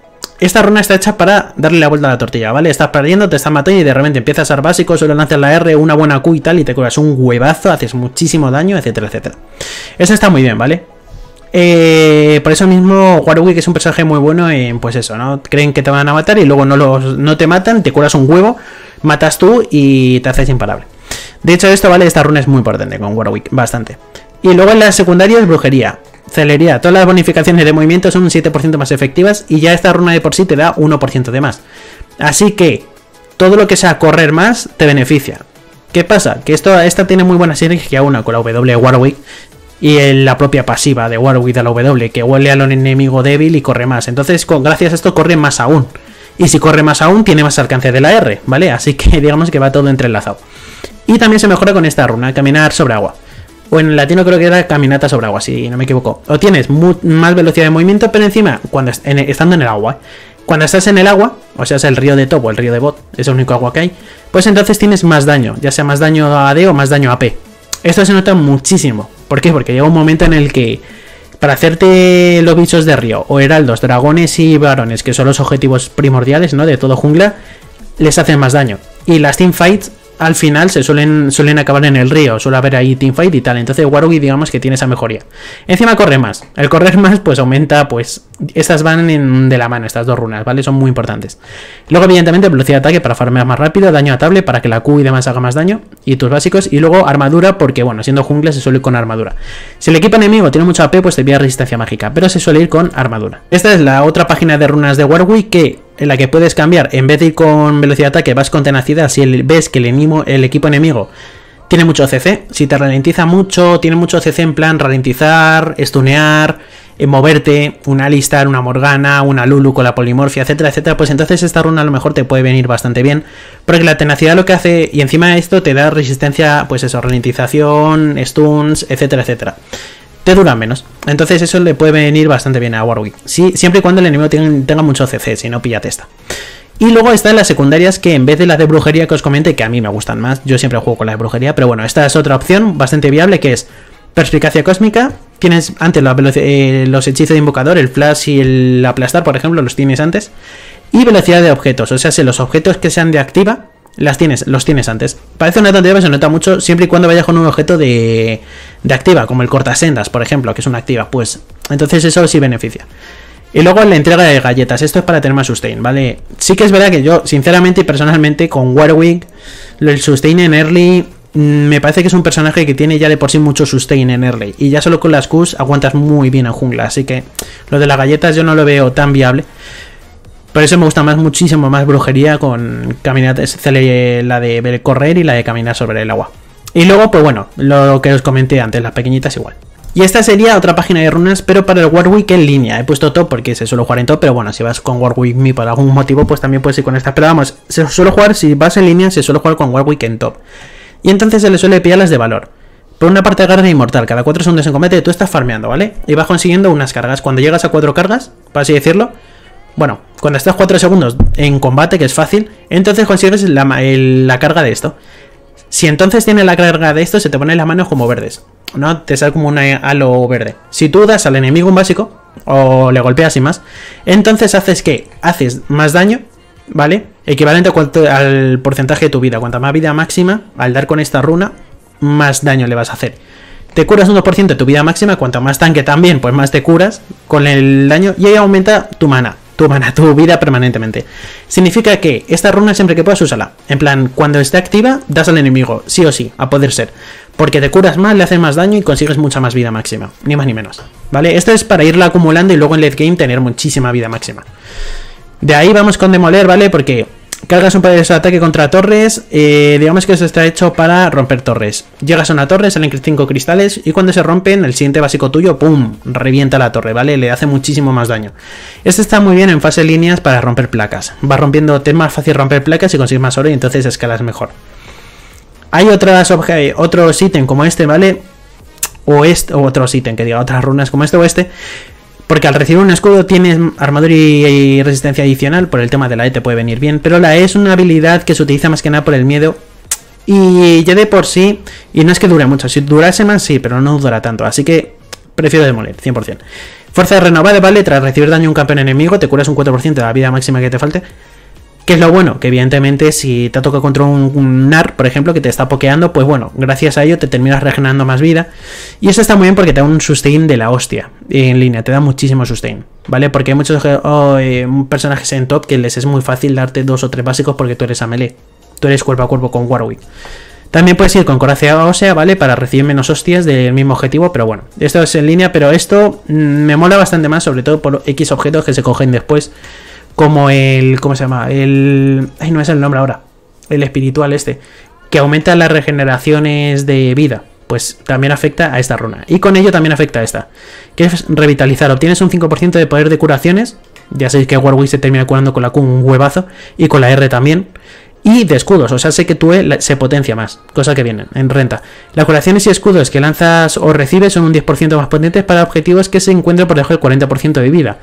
esta runa está hecha para darle la vuelta a la tortilla, ¿vale? Estás perdiendo, te están matando y de repente empiezas a ser básico, solo lanzas la R, una buena Q y tal, y te curas un huevazo, haces muchísimo daño, etcétera, etcétera. Eso está muy bien, ¿vale? Eh, por eso mismo, Warwick es un personaje muy bueno en, pues eso, ¿no? Creen que te van a matar y luego no, los, no te matan, te curas un huevo, matas tú y te haces imparable. De hecho, esto, ¿vale? Esta runa es muy importante con Warwick, bastante. Y luego en la secundaria es brujería, celería. Todas las bonificaciones de movimiento son un 7% más efectivas y ya esta runa de por sí te da 1% de más. Así que todo lo que sea correr más te beneficia. ¿Qué pasa? Que esto, esta tiene muy buena sinergia una con la W Warwick y la propia pasiva de Warwick de la W, que huele al enemigo débil y corre más. Entonces, con, gracias a esto corre más aún. Y si corre más aún, tiene más alcance de la R, ¿vale? Así que digamos que va todo entrelazado. Y también se mejora con esta runa, caminar sobre agua. O en latino creo que era caminata sobre agua, si no me equivoco. O tienes más velocidad de movimiento, pero encima, cuando estando en el agua, cuando estás en el agua, o sea, es el río de Top o el río de Bot, es el único agua que hay, pues entonces tienes más daño, ya sea más daño AD o más daño AP. Esto se nota muchísimo. ¿Por qué? Porque llega un momento en el que para hacerte los bichos de río o heraldos, dragones y varones, que son los objetivos primordiales, ¿no? De todo jungla, les hacen más daño. Y las teamfights al final se suelen, suelen acabar en el río, suele haber ahí teamfight y tal. Entonces Warwick digamos que tiene esa mejoría. Encima corre más. El correr más pues aumenta, pues estas van en, de la mano, estas dos runas, ¿vale? Son muy importantes. Luego evidentemente velocidad de ataque para farmear más rápido, daño atable para que la Q y demás haga más daño y tus básicos. Y luego armadura porque bueno, siendo jungla se suele ir con armadura. Si el equipo enemigo tiene mucho AP pues te pide resistencia mágica, pero se suele ir con armadura. Esta es la otra página de runas de Warwick que en la que puedes cambiar, en vez de ir con velocidad de ataque, vas con tenacidad. Si ves que el, el equipo enemigo tiene mucho CC, si te ralentiza mucho, tiene mucho CC en plan ralentizar, stunear, en eh, moverte, una Alistar, una Morgana, una Lulu con la polimorfia, etcétera, etcétera, pues entonces esta runa a lo mejor te puede venir bastante bien, porque la tenacidad lo que hace, y encima de esto te da resistencia, pues eso, ralentización, stuns, etcétera, etcétera te dura menos. Entonces eso le puede venir bastante bien a Warwick. Sí, siempre y cuando el enemigo tenga, mucho CC, si no pilla testa. Y luego están las secundarias que en vez de las de brujería que os comenté, que a mí me gustan más, yo siempre juego con la de brujería, pero bueno, esta es otra opción bastante viable que es perspicacia cósmica. Tienes antes eh, los hechizos de invocador, el flash y el aplastar, por ejemplo, los tienes antes. Y velocidad de objetos, o sea, si los objetos que sean de activa las tienes, los tienes antes. Parece una tontería, pero se nota mucho siempre y cuando vayas con un objeto de, de activa, como el cortasendas, por ejemplo, que es una activa. Pues entonces eso sí beneficia. Y luego la entrega de galletas. Esto es para tener más sustain, ¿vale? Sí que es verdad que yo, sinceramente y personalmente, con Warwick, el sustain en early mm, me parece que es un personaje que tiene ya de por sí mucho sustain en early. Y ya solo con las Qs aguantas muy bien en jungla. Así que lo de las galletas yo no lo veo tan viable. Por eso me gusta más, muchísimo más brujería con caminatas, la de correr y la de caminar sobre el agua. Y luego, pues bueno, lo que os comenté antes, las pequeñitas igual. Y esta sería otra página de runas, pero para el Warwick en línea. He puesto top porque se suele jugar en top, pero bueno, si vas con Warwick Me por algún motivo, pues también puedes ir con esta. Pero vamos, se suele jugar, si vas en línea, se suele jugar con Warwick en top. Y entonces se le suele pillar las de valor. Por una parte carga inmortal, cada 4 segundos en combate tú estás farmeando, ¿vale? Y vas consiguiendo unas cargas. Cuando llegas a 4 cargas, para así decirlo, bueno, cuando estás 4 segundos en combate, que es fácil, entonces consigues la, carga de esto. Si entonces tiene la carga de esto, se te ponen las manos como verdes. ¿No? Te sale como un halo verde. Si tú das al enemigo un básico, o le golpeas y más, entonces haces que haces más daño, ¿vale? Equivalente al porcentaje de tu vida. Cuanta más vida máxima, al dar con esta runa, más daño le vas a hacer. Te curas 1% de tu vida máxima, cuanto más tanque también, pues más te curas con el daño y ahí aumenta tu mana tu vida permanentemente. Significa que esta runa siempre que puedas úsala. En plan, cuando esté activa, das al enemigo, sí o sí, a poder ser. Porque te curas más, le haces más daño y consigues mucha más vida máxima. Ni más ni menos. ¿Vale? Esto es para irla acumulando y luego en late game tener muchísima vida máxima. De ahí vamos con demoler, ¿vale? Porque Cargas un poderoso ataque contra torres. Eh, digamos que eso está hecho para romper torres. Llegas a una torre, salen 5 cristales. Y cuando se rompen, el siguiente básico tuyo, ¡pum! Revienta la torre, ¿vale? Le hace muchísimo más daño. Este está muy bien en fase líneas para romper placas. Va rompiendo, es más fácil romper placas y consigues más oro y entonces escalas mejor. Hay otras otros ítems como este, ¿vale? O este, o otros ítems, que diga otras runas como este o este, porque al recibir un escudo tienes armadura y, resistencia adicional, por el tema de la E te puede venir bien, pero la E es una habilidad que se utiliza más que nada por el miedo. Y ya de por sí, y no es que dure mucho, si durase más sí, pero no dura tanto, así que prefiero demoler, 100%. Fuerza renovada, ¿vale? Tras recibir daño a un campeón enemigo, te curas un 4% de la vida máxima que te falte. ¿Qué es lo bueno? Que evidentemente si te toca contra un, NAR, por ejemplo, que te está pokeando, pues bueno, gracias a ello te terminas regenerando más vida. Y eso está muy bien porque te da un sustain de la hostia en línea, te da muchísimo sustain, ¿vale? Porque hay muchos eh, personajes en top que les es muy fácil darte dos o tres básicos porque tú eres a melee. Tú eres cuerpo a cuerpo con Warwick. También puedes ir con coraje ósea, ¿vale? Para recibir menos hostias del mismo objetivo, pero bueno, esto es en línea, pero esto mm, me mola bastante más, sobre todo por X objetos que se cogen después como el, ¿cómo se llama? El, ay, no es el nombre ahora, el espiritual este, que aumenta las regeneraciones de vida, pues también afecta a esta runa. Y con ello también afecta a esta, que es revitalizar. Obtienes un 5% de poder de curaciones, ya sabéis que Warwick se termina curando con la Q un huevazo, y con la R también y de escudos, o sea, sé que tu E se potencia más, cosa que viene en renta. Las curaciones y escudos que lanzas o recibes son un 10% más potentes para objetivos que se encuentren por debajo del 40% de vida.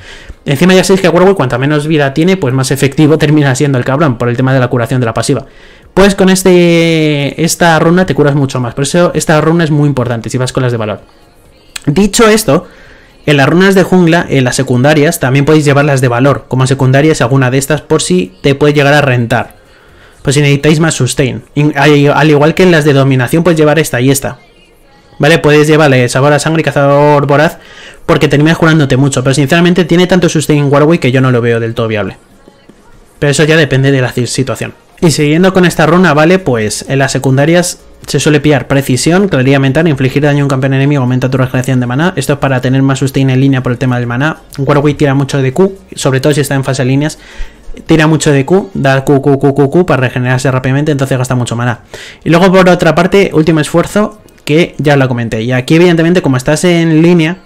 Encima ya sabéis que Warwick cuanta menos vida tiene, pues más efectivo termina siendo el cabrón por el tema de la curación de la pasiva. Pues con este esta runa te curas mucho más, por eso esta runa es muy importante si vas con las de valor. Dicho esto, en las runas de jungla, en las secundarias, también podéis llevarlas de valor, como secundarias alguna de estas por si te puede llegar a rentar pues si necesitáis más sustain. Al igual que en las de dominación, puedes llevar esta y esta. ¿Vale? Puedes llevarle sabor a sangre y cazador voraz porque terminas jurándote mucho. Pero sinceramente tiene tanto sustain en Warwick que yo no lo veo del todo viable. Pero eso ya depende de la situación. Y siguiendo con esta runa, ¿vale? Pues en las secundarias se suele pillar precisión, claridad mental, infligir daño a un campeón enemigo, aumenta tu regeneración de maná. Esto es para tener más sustain en línea por el tema del maná. Warwick tira mucho de Q, sobre todo si está en fase de líneas tira mucho de Q, da Q, Q, Q, Q, Q para regenerarse rápidamente, entonces gasta mucho mana. Y luego por otra parte, último esfuerzo, que ya lo comenté. Y aquí evidentemente como estás en línea,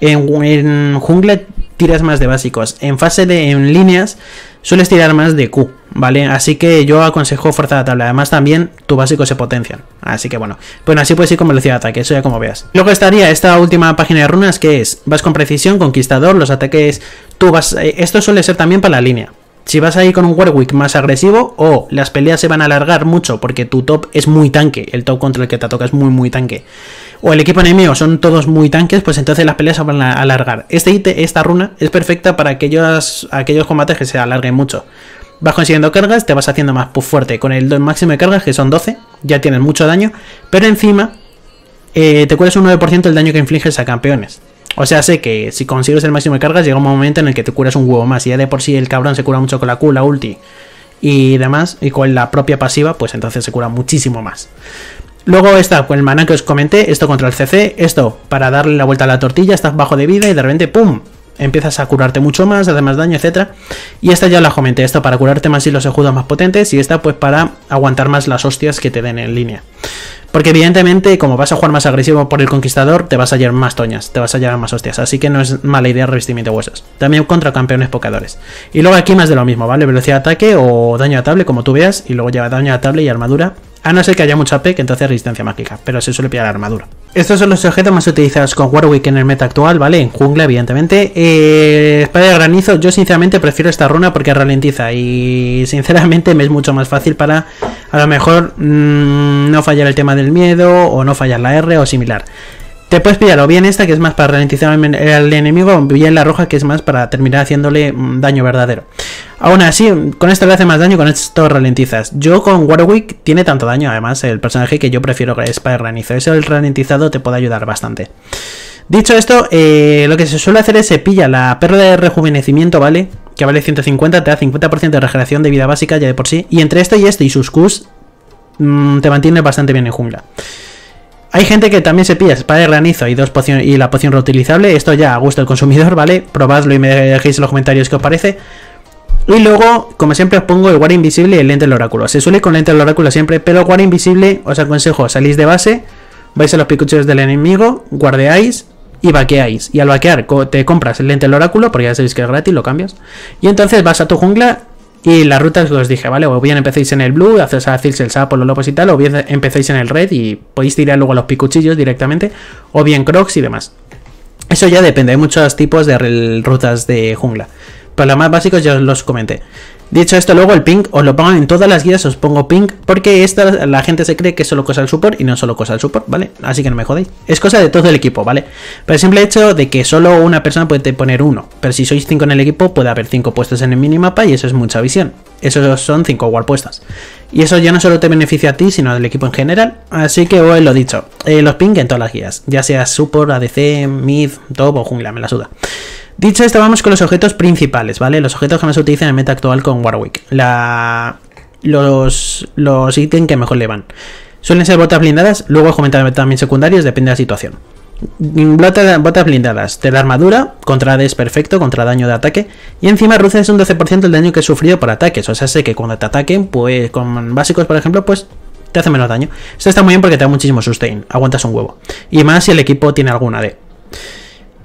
en, jungla tiras más de básicos. En fase de en líneas sueles tirar más de Q, ¿vale? Así que yo aconsejo fuerza de tabla. Además también tu básico se potencian. Así que bueno. Bueno, así puedes ir con velocidad de ataque, eso ya como veas. Luego estaría esta última página de runas que es, vas con precisión, conquistador, los ataques, tú vas... Eh, esto suele ser también para la línea. Si vas a ir con un Warwick más agresivo o las peleas se van a alargar mucho porque tu top es muy tanque, el top contra el que te toca es muy muy tanque, o el equipo enemigo son todos muy tanques, pues entonces las peleas se van a alargar. Este esta runa es perfecta para aquellos, aquellos combates que se alarguen mucho. Vas consiguiendo cargas, te vas haciendo más fuerte. Con el máximo de cargas, que son 12, ya tienes mucho daño, pero encima eh, te cuelas un 9% el daño que infliges a campeones. O sea, sé que si consigues el máximo de cargas, llega un momento en el que te curas un huevo más. Y ya de por sí el cabrón se cura mucho con la Q, la ulti y demás, y con la propia pasiva, pues entonces se cura muchísimo más. Luego está con el maná que os comenté, esto contra el CC, esto para darle la vuelta a la tortilla, estás bajo de vida y de repente, ¡pum! Empiezas a curarte mucho más, hacer más daño, etc. Y esta ya la comenté, esto para curarte más y los escudos más potentes, y esta pues para aguantar más las hostias que te den en línea. Porque evidentemente, como vas a jugar más agresivo por el conquistador, te vas a llevar más toñas, te vas a llevar más hostias. Así que no es mala idea revestimiento de huesos. También contra campeones pocadores. Y luego aquí más de lo mismo, ¿vale? Velocidad de ataque o daño a tablet, como tú veas. Y luego lleva daño a tablet y armadura A no ser que haya mucha AP, que entonces resistencia mágica, pero se suele pillar armadura. Estos son los objetos más utilizados con Warwick en el meta actual, ¿vale? En jungla, evidentemente. Eh, espada de granizo, yo sinceramente prefiero esta runa porque ralentiza y sinceramente me es mucho más fácil para a lo mejor mmm, no fallar el tema del miedo o no fallar la R o similar. Te puedes pillar bien esta que es más para ralentizar al enemigo bien la roja que es más para terminar haciéndole mm, daño verdadero. Aún así, con esta le hace más daño, con esto ralentizas. Yo con Warwick tiene tanto daño, además, el personaje que yo prefiero es para el. Ese el ralentizado te puede ayudar bastante. Dicho esto, eh, lo que se suele hacer es se pilla la perla de rejuvenecimiento, ¿vale? Que vale 150, te da 50% de regeneración de vida básica ya de por sí. Y entre esto y este y sus Qs, mmm, te mantiene bastante bien en jungla. Hay gente que también se pilla espada de granizo y, dos pociones, y la poción reutilizable. Esto ya a gusto del consumidor, ¿vale? Probadlo y me dejéis en los comentarios qué os parece. Y luego, como siempre, os pongo el guardia invisible y el lente del oráculo. Se suele con lente del oráculo siempre, pero el guardia invisible os aconsejo, salís de base, vais a los picuchillos del enemigo, guardeáis y vaqueáis. Y al vaquear te compras el lente del oráculo, porque ya sabéis que es gratis, lo cambias. Y entonces vas a tu jungla y las rutas que os dije, ¿vale? O bien empecéis en el blue, hacéis el sapo, los lobos y tal, o bien empecéis en el red y podéis tirar luego los picuchillos directamente, o bien crocs y demás. Eso ya depende, hay muchos tipos de rutas de jungla. Pero los más básicos ya os los comenté. Dicho esto, luego el ping os lo pongo en todas las guías, os pongo ping, porque esta la gente se cree que es solo cosa del support y no solo cosa del support, ¿vale? Así que no me jodéis. Es cosa de todo el equipo, ¿vale? Pero el simple hecho de que solo una persona puede poner uno, pero si sois cinco en el equipo puede haber cinco puestos en el minimapa y eso es mucha visión. Esos son cinco war puestas. Y eso ya no solo te beneficia a ti, sino al equipo en general. Así que os lo dicho, eh, los ping en todas las guías, ya sea support, ADC, mid, top o jungla, me la suda. Dicho esto, vamos con los objetos principales, ¿vale? Los objetos que más se utilizan en meta actual con Warwick. Los, los ítems que mejor le van. Suelen ser botas blindadas, luego os también secundarios, depende de la situación. Botas, blindadas, te da armadura, contra es perfecto, contra daño de ataque, y encima reduces un 12% del daño que he sufrido por ataques. O sea, sé que cuando te ataquen, pues con básicos, por ejemplo, pues te hace menos daño. Esto está muy bien porque te da muchísimo sustain, aguantas un huevo. Y más si el equipo tiene alguna de.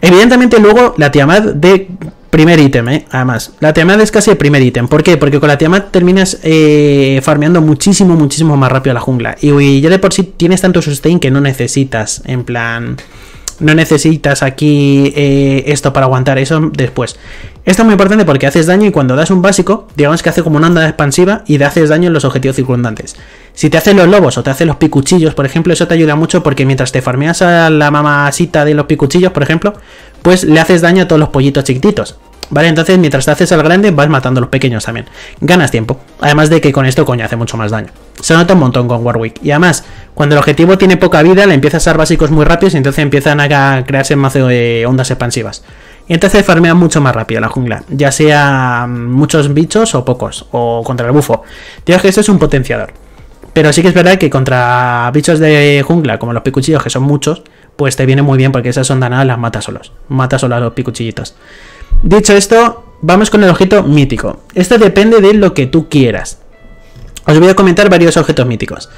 Evidentemente luego la Tiamat de primer ítem, ¿eh? además. La Tiamat es casi el primer ítem. ¿Por qué? Porque con la Tiamat terminas eh, farmeando muchísimo, muchísimo más rápido la jungla. Y, ya de por sí tienes tanto sustain que no necesitas, en plan... No necesitas aquí eh, esto para aguantar eso después. Esto es muy importante porque haces daño y cuando das un básico, digamos que hace como una onda expansiva y te haces daño en los objetivos circundantes. Si te hacen los lobos o te hacen los picuchillos, por ejemplo, eso te ayuda mucho porque mientras te farmeas a la mamasita de los picuchillos, por ejemplo, pues le haces daño a todos los pollitos chiquititos. ¿Vale? Entonces, mientras te haces al grande, vas matando a los pequeños también. Ganas tiempo. Además de que con esto, coño, hace mucho más daño. Se nota un montón con Warwick. Y además, cuando el objetivo tiene poca vida, le empiezas a dar básicos muy rápidos y entonces empiezan a crearse mazo de ondas expansivas. Y entonces farmea mucho más rápido la jungla, ya sea muchos bichos o pocos, o contra el bufo. Digo que eso es un potenciador. Pero sí que es verdad que contra bichos de jungla, como los picuchillos, que son muchos, pues te viene muy bien porque esas son danadas las mata solos. Mata solo a los picuchillitos. Dicho esto, vamos con el objeto mítico. Esto depende de lo que tú quieras. Os voy a comentar varios objetos míticos.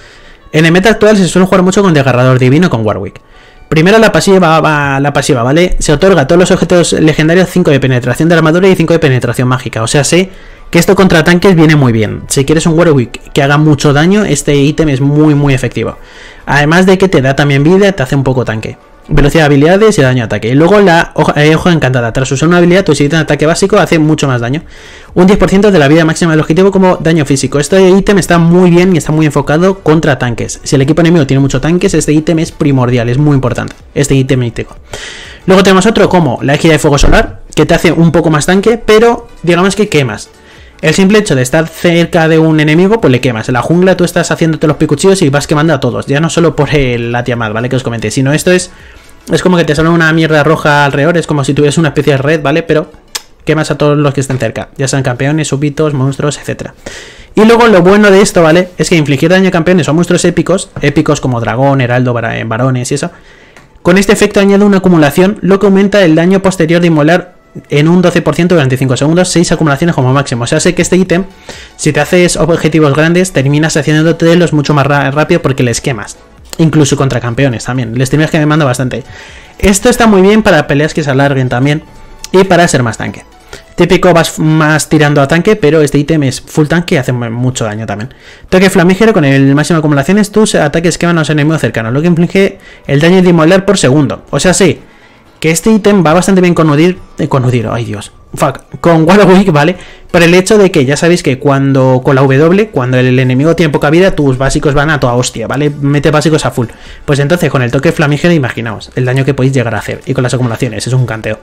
En el meta actual se suele jugar mucho con Desgarrador Divino con Warwick. Primero la pasiva, la pasiva, ¿vale? Se otorga a todos los objetos legendarios 5 de penetración de armadura y 5 de penetración mágica. O sea, sé que esto contra tanques viene muy bien. Si quieres un Warwick que haga mucho daño, este ítem es muy muy efectivo. Además de que te da también vida, te hace un poco tanque velocidad de habilidades y daño ataque. Y luego la hoja, eh, encantada. Tras usar una habilidad, tu siguiente ataque básico hace mucho más daño. Un 10% de la vida máxima del objetivo como daño físico. Este ítem está muy bien y está muy enfocado contra tanques. Si el equipo enemigo tiene muchos tanques, este ítem es primordial, es muy importante. Este ítem mítico. Luego tenemos otro como la égida de fuego solar, que te hace un poco más tanque, pero digamos que quemas. El simple hecho de estar cerca de un enemigo, pues le quemas. En la jungla tú estás haciéndote los picuchillos y vas quemando a todos. Ya no solo por el, la tiamad, ¿vale? Que os comenté. Sino esto es. Es como que te sale una mierda roja alrededor. Es como si tuvieras una especie de red, ¿vale? Pero quemas a todos los que estén cerca. Ya sean campeones, súbitos, monstruos, etc. Y luego lo bueno de esto, ¿vale? Es que infligir daño a campeones o monstruos épicos, épicos como dragón, heraldo, varones y eso. Con este efecto añade una acumulación, lo que aumenta el daño posterior de inmolar en un 12% durante 5 segundos, 6 acumulaciones como máximo. O sea, sé que este ítem, si te haces objetivos grandes, terminas haciéndote los mucho más rápido porque les quemas. Incluso contra campeones también. Les terminas quemando bastante. Esto está muy bien para peleas que se alarguen también. Y para ser más tanque. Típico vas más tirando a tanque, pero este ítem es full tanque y hace mucho daño también. Toque flamígero con el máximo de acumulaciones, tus ataques queman a los enemigos cercanos, lo que inflige el daño de inmolar por segundo. O sea, sí, que este ítem va bastante bien con Udir, eh, con Udir, ay Dios, fuck, con Warwick, ¿vale? Por el hecho de que ya sabéis que cuando con la W, cuando el enemigo tiene poca vida, tus básicos van a toda hostia, ¿vale? Mete básicos a full. Pues entonces con el toque flamígero, imaginaos el daño que podéis llegar a hacer. Y con las acumulaciones, es un canteo.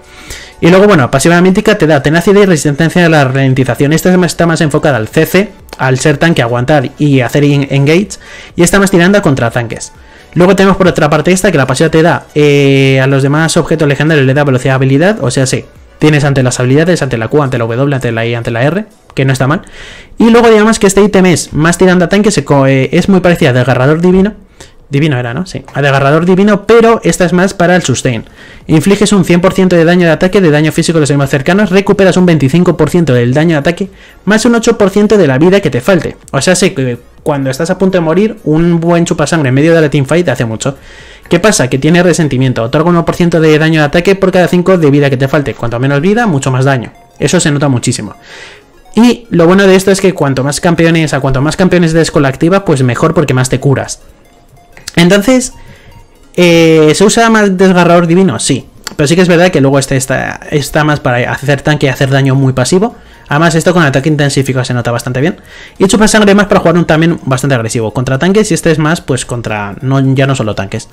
Y luego, bueno, pasiva mítica te da tenacidad y resistencia a la ralentización. Esta está más enfocada al CC, al ser tanque, aguantar y hacer engage. Y está más tirando contra tanques. Luego tenemos por otra parte esta, que la pasiva te da eh, a los demás objetos legendarios le da velocidad habilidad, o sea, sí, tienes ante las habilidades, ante la Q, ante la W, ante la I, ante la R, que no está mal. Y luego digamos que este ítem es más tirando a tanque, eh, es muy parecida al desgarrador divino. Divino era, ¿no? Sí, al desgarrador divino, pero esta es más para el sustain. Infliges un 100% de daño de ataque, de daño físico de los enemigos cercanos, recuperas un 25% del daño de ataque, más un 8% de la vida que te falte. O sea, sé que cuando estás a punto de morir, un buen chupasangre en medio de la teamfight te hace mucho. ¿Qué pasa? Que tiene resentimiento. Otorga 1% de daño de ataque por cada 5 de vida que te falte. Cuanto menos vida, mucho más daño. Eso se nota muchísimo. Y lo bueno de esto es que cuanto más campeones, a cuanto más campeones de escuela activa, pues mejor porque más te curas. Entonces, eh, ¿se usa más desgarrador divino? Sí. Pero sí que es verdad que luego este está, está más para hacer tanque y hacer daño muy pasivo. Además, esto con ataque intensificado se nota bastante bien. Y chupa sangre más para jugar un también bastante agresivo. Contra tanques y este es más, pues contra. No, ya no solo tanques.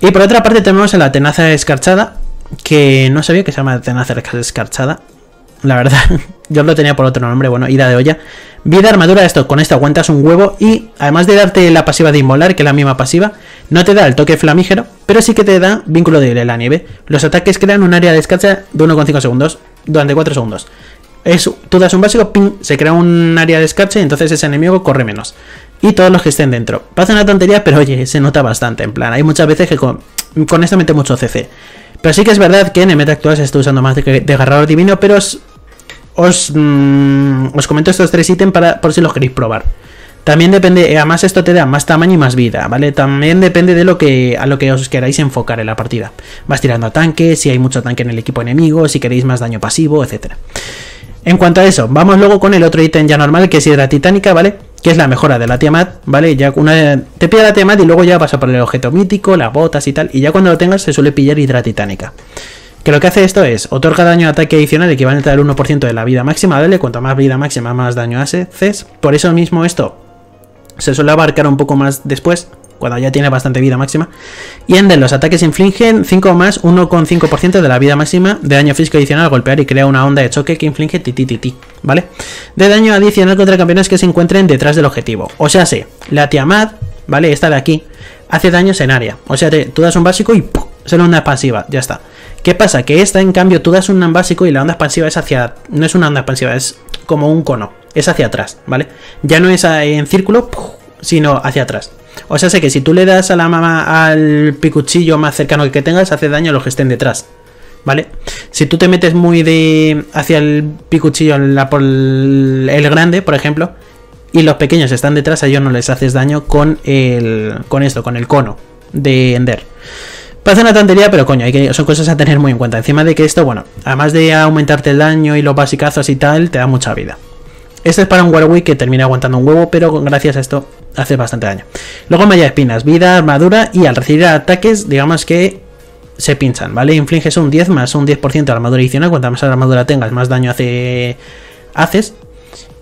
Y por otra parte tenemos la tenaza escarchada. Que no sabía que se llama tenaza escarchada. La verdad, yo lo tenía por otro nombre, bueno, ida de olla. Vida, armadura, esto, con esto aguantas un huevo y además de darte la pasiva de inmolar, que es la misma pasiva, no te da el toque flamígero, pero sí que te da vínculo de la nieve. Los ataques crean un área de escarcha de 1,5 segundos durante 4 segundos es, tú das un básico, ping, se crea un área de escarcha y entonces ese enemigo corre menos. Y todos los que estén dentro. Pasa una tontería, pero oye, se nota bastante. En plan, hay muchas veces que con, con esto mete mucho CC. Pero sí que es verdad que en el meta actual se está usando más de, de divino, pero os, os, mm, os comento estos tres ítems para, por si los queréis probar. También depende, además esto te da más tamaño y más vida, ¿vale? También depende de lo que a lo que os queráis enfocar en la partida. Vas tirando a tanque, si hay mucho tanque en el equipo enemigo, si queréis más daño pasivo, etcétera. En cuanto a eso, vamos luego con el otro ítem ya normal, que es Hidra Titánica, ¿vale? Que es la mejora de la Tiamat, ¿vale? Ya una te pilla la Tiamat y luego ya vas a por el objeto mítico, las botas y tal, y ya cuando lo tengas se suele pillar Hidra Titánica. Que lo que hace esto es, otorga daño de ataque adicional equivalente al 1% de la vida máxima, ¿vale? Cuanto más vida máxima, más daño haces. Por eso mismo esto se suele abarcar un poco más después, cuando ya tiene bastante vida máxima. Y Ender, los ataques infligen 5 más 1,5% de la vida máxima de daño físico adicional al golpear y crea una onda de choque que inflige ti, ¿vale? De daño adicional contra campeones que se encuentren detrás del objetivo. O sea, sí, la Tiamat, ¿vale? Esta de aquí, hace daños en área. O sea, tú das un básico y ¡pum! es una onda expansiva, ya está. ¿Qué pasa? Que esta, en cambio, tú das un básico y la onda expansiva es hacia... No es una onda expansiva, es como un cono. Es hacia atrás, ¿vale? Ya no es en círculo, sino hacia atrás. O sea, sé que si tú le das a la mamá al picuchillo más cercano que tengas, hace daño a los que estén detrás. ¿Vale? Si tú te metes muy de hacia el picuchillo por el, grande, por ejemplo, y los pequeños están detrás, a ellos no les haces daño con el con esto, con el cono de Ender. Parece una tontería, pero coño, hay que, son cosas a tener muy en cuenta. Encima de que esto, bueno, además de aumentarte el daño y los basicazos y tal, te da mucha vida. Este es para un Warwick que termina aguantando un huevo, pero gracias a esto hace bastante daño. Luego malla de espinas, vida, armadura y al recibir ataques, digamos que se pinchan, ¿vale? Infliges un 10 más un 10% de armadura adicional. Cuanta más armadura tengas, más daño hace, haces.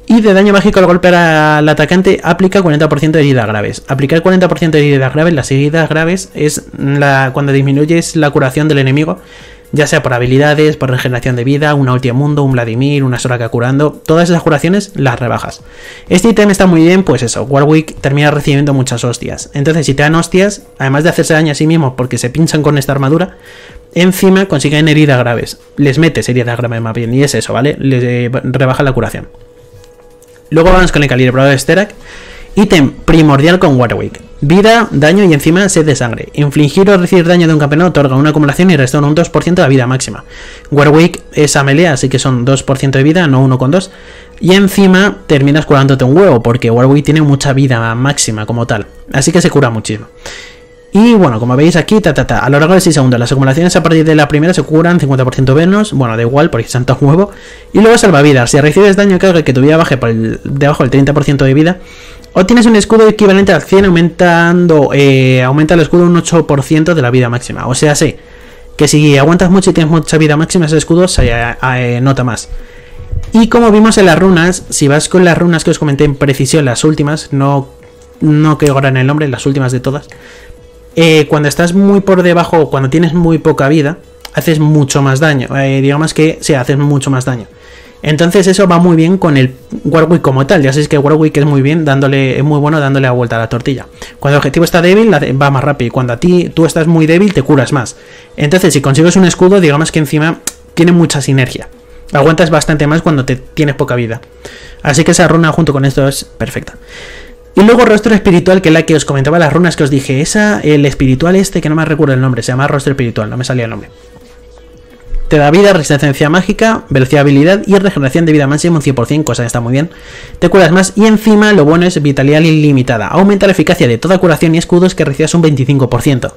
Y de daño mágico al golpear al atacante aplica 40% de heridas graves. Aplicar 40% de heridas graves, las heridas graves es cuando disminuyes la curación del enemigo ya sea por habilidades, por regeneración de vida, una última mundo, un Vladimir, una Soraka curando, todas esas curaciones las rebajas. Este ítem está muy bien, pues eso, Warwick termina recibiendo muchas hostias. Entonces, si te dan hostias, además de hacerse daño a sí mismo porque se pinchan con esta armadura, encima consiguen heridas graves. Les metes heridas graves más bien, y es eso, ¿vale? Les eh, rebaja la curación. Luego vamos con el calibrador de Sterak. Ítem primordial con Warwick. Vida, daño y encima sed de sangre. Infligir o recibir daño de un campeón otorga una acumulación y resta un 2% de la vida máxima. Warwick es a melee, así que son 2% de vida, no 1,2. Y encima terminas curándote un huevo, porque Warwick tiene mucha vida máxima como tal. Así que se cura muchísimo. Y bueno, como veis aquí, ta, ta, ta, a lo largo de 6 segundos, las acumulaciones a partir de la primera se curan 50% menos, bueno, da igual, porque son tan huevo. Y luego salvavidas, si recibes daño que que tu vida baje por el, debajo del 30% de vida, obtienes un escudo equivalente al 100 aumentando, eh, aumenta el escudo un 8% de la vida máxima. O sea, sí, que si aguantas mucho y tienes mucha vida máxima, ese escudo se eh, nota más. Y como vimos en las runas, si vas con las runas que os comenté en precisión, las últimas, no, no que ahora en el nombre, las últimas de todas, eh, cuando estás muy por debajo, cuando tienes muy poca vida, haces mucho más daño. Eh, digamos que sí, haces mucho más daño. Entonces eso va muy bien con el Warwick como tal. Ya sabéis que Warwick es muy bien, dándole, es muy bueno dándole la vuelta a la tortilla. Cuando el objetivo está débil, va más rápido. Cuando a ti tú estás muy débil, te curas más. Entonces, si consigues un escudo, digamos que encima tiene mucha sinergia. Aguantas bastante más cuando te tienes poca vida. Así que esa runa junto con esto es perfecta. Y luego rostro espiritual, que es la que os comentaba las runas que os dije. Esa, el espiritual este, que no me recuerdo el nombre, se llama rostro espiritual, no me salía el nombre. Te da vida, resistencia mágica, velocidad, habilidad y regeneración de vida máxima un 100%, cosa que está muy bien. Te curas más y encima lo bueno es vitalidad ilimitada. Aumenta la eficacia de toda curación y escudos que recibas un 25%.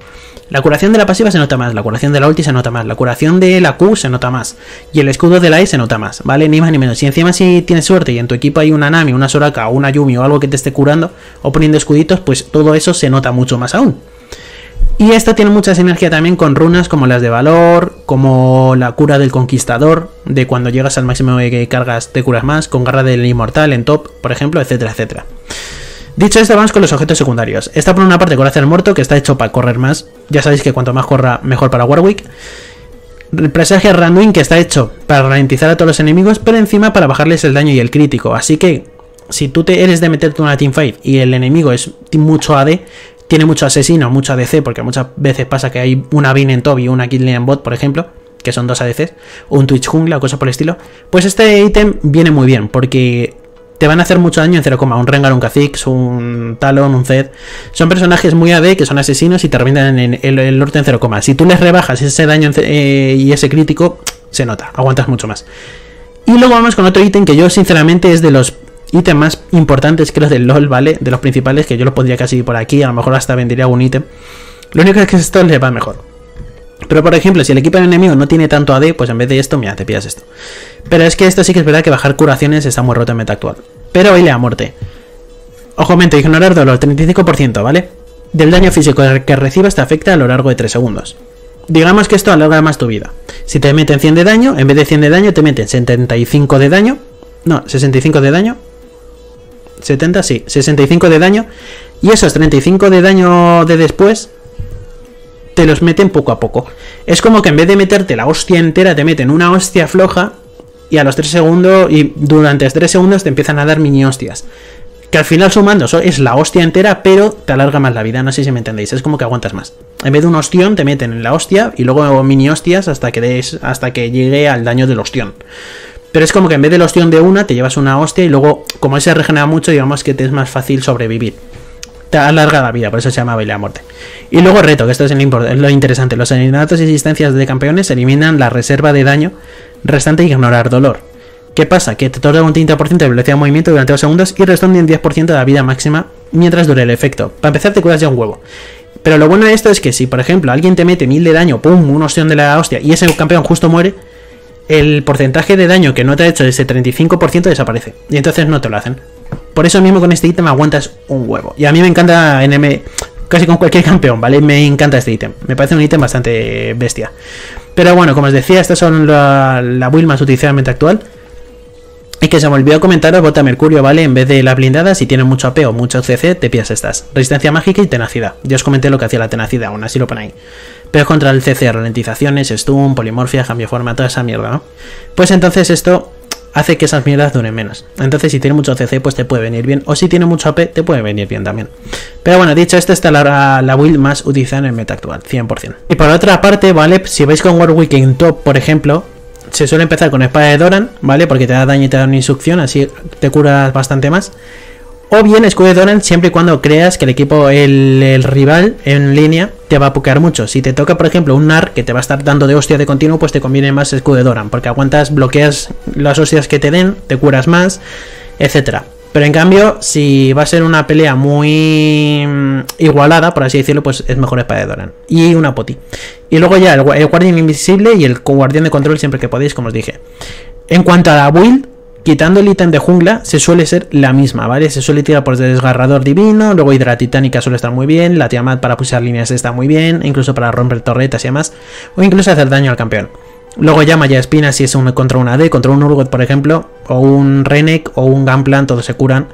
La curación de la pasiva se nota más, la curación de la ulti se nota más, la curación de la Q se nota más y el escudo de la E se nota más, ¿vale? Ni más ni menos. Y encima si tienes suerte y en tu equipo hay una Nami, una Soraka o una Yumi o algo que te esté curando o poniendo escuditos, pues todo eso se nota mucho más aún. Y esta tiene mucha sinergia también con runas como las de valor, como la cura del conquistador, de cuando llegas al máximo de cargas te curas más, con garra del inmortal en top, por ejemplo, etcétera, etcétera. Dicho esto, vamos con los objetos secundarios. Está por una parte Corazón Muerto, que está hecho para correr más. Ya sabéis que cuanto más corra, mejor para Warwick. El presagio Randuin, que está hecho para ralentizar a todos los enemigos, pero encima para bajarles el daño y el crítico. Así que, si tú te eres de meterte en una teamfight y el enemigo es mucho AD, tiene mucho asesino, mucho ADC, porque muchas veces pasa que hay una Bin en top y una Kidley en bot, por ejemplo, que son dos ADCs, un Twitch jungla o cosa por el estilo, pues este ítem viene muy bien, porque te van a hacer mucho daño en 0, un Rengar, un Kha'Zix, un Talon, un Zed. Son personajes muy AD que son asesinos y te revientan en el, el en 0, si tú les rebajas ese daño eh, y ese crítico, se nota, aguantas mucho más. Y luego vamos con otro ítem que yo sinceramente es de los ítems más importantes que los del LOL, ¿vale? De los principales, que yo los pondría casi por aquí, a lo mejor hasta vendería algún ítem. Lo único es que esto les va mejor. Pero por ejemplo, si el equipo enemigo no tiene tanto AD, pues en vez de esto, mira, te pillas esto. Pero es que esto sí que es verdad que bajar curaciones está muy roto en meta actual. Pero baile a muerte. Ojo, mente, ignorar dolor, 35%, ¿vale? Del daño físico que recibas te afecta a lo largo de 3 segundos. Digamos que esto alarga más tu vida. Si te meten 100 de daño, en vez de 100 de daño, te meten 75 de daño. No, 65 de daño. 70, sí, 65 de daño. Y esos 35 de daño de después te los meten poco a poco. Es como que en vez de meterte la hostia entera, te meten una hostia floja y a los 3 segundos y durante 3 segundos te empiezan a dar mini hostias. Que al final sumando es la hostia entera, pero te alarga más la vida. No sé si me entendéis. Es como que aguantas más. En vez de un ostión, te meten en la hostia y luego mini hostias hasta que, des, hasta que llegue al daño del ostión. Pero es como que en vez del ostión de una, te llevas una hostia y luego, como ese regenera mucho, digamos que te es más fácil sobrevivir te alarga la vida, por eso se llama baile a muerte. Y luego reto, que esto es, lo interesante, los asesinatos y existencias de campeones eliminan la reserva de daño restante y ignorar dolor. ¿Qué pasa? Que te otorga un 30% de velocidad de movimiento durante 2 segundos y responde un 10% de la vida máxima mientras dure el efecto. Para empezar te cuidas ya un huevo. Pero lo bueno de esto es que si, por ejemplo, alguien te mete 1000 de daño, pum, una opción de la hostia, y ese campeón justo muere, el porcentaje de daño que no te ha hecho ese 35% desaparece. Y entonces no te lo hacen. Por eso mismo con este ítem aguantas un huevo. Y a mí me encanta NM casi con cualquier campeón, ¿vale? Me encanta este ítem. Me parece un ítem bastante bestia. Pero bueno, como os decía, estas son la, build más utilizada actual. Y que se me olvidó comentaros, bota Mercurio, ¿vale? En vez de la blindada, si tiene mucho AP o mucho CC, te pillas estas. Resistencia mágica y tenacidad. Ya os comenté lo que hacía la tenacidad, aún así lo ahí. Pero contra el CC, ralentizaciones, stun, polimorfia, cambio forma, toda esa mierda, ¿no? Pues entonces esto hace que esas mierdas duren menos. Entonces, si tiene mucho CC, pues te puede venir bien. O si tiene mucho AP, te puede venir bien también. Pero bueno, dicho esto, está la, la build más utilizada en el meta actual, 100%. Y por otra parte, ¿vale? Si vais con Warwick en top, por ejemplo, se suele empezar con espada de Doran, ¿vale? Porque te da daño y te da una instrucción, así te curas bastante más. O bien escudo de Doran siempre y cuando creas que el equipo, el, rival en línea, te va a pukear mucho. Si te toca, por ejemplo, un NAR que te va a estar dando de hostia de continuo, pues te conviene más escudo de Doran. Porque aguantas, bloqueas las hostias que te den, te curas más, etcétera. Pero en cambio, si va a ser una pelea muy mm, igualada, por así decirlo, pues es mejor espada de Doran. Y una poti. Y luego ya el, guardián invisible y el guardián de control siempre que podéis, como os dije. En cuanto a la build, quitando el ítem de jungla, se suele ser la misma, ¿vale? Se suele tirar por desgarrador divino, luego hidra titánica suele estar muy bien, la tiamat para pulsar líneas está muy bien, incluso para romper torretas y demás, o incluso hacer daño al campeón. Luego ya Maya Espina si es un, contra un AD, contra un Urgot por ejemplo, o un Renek, o un Gamplan, todos se curan.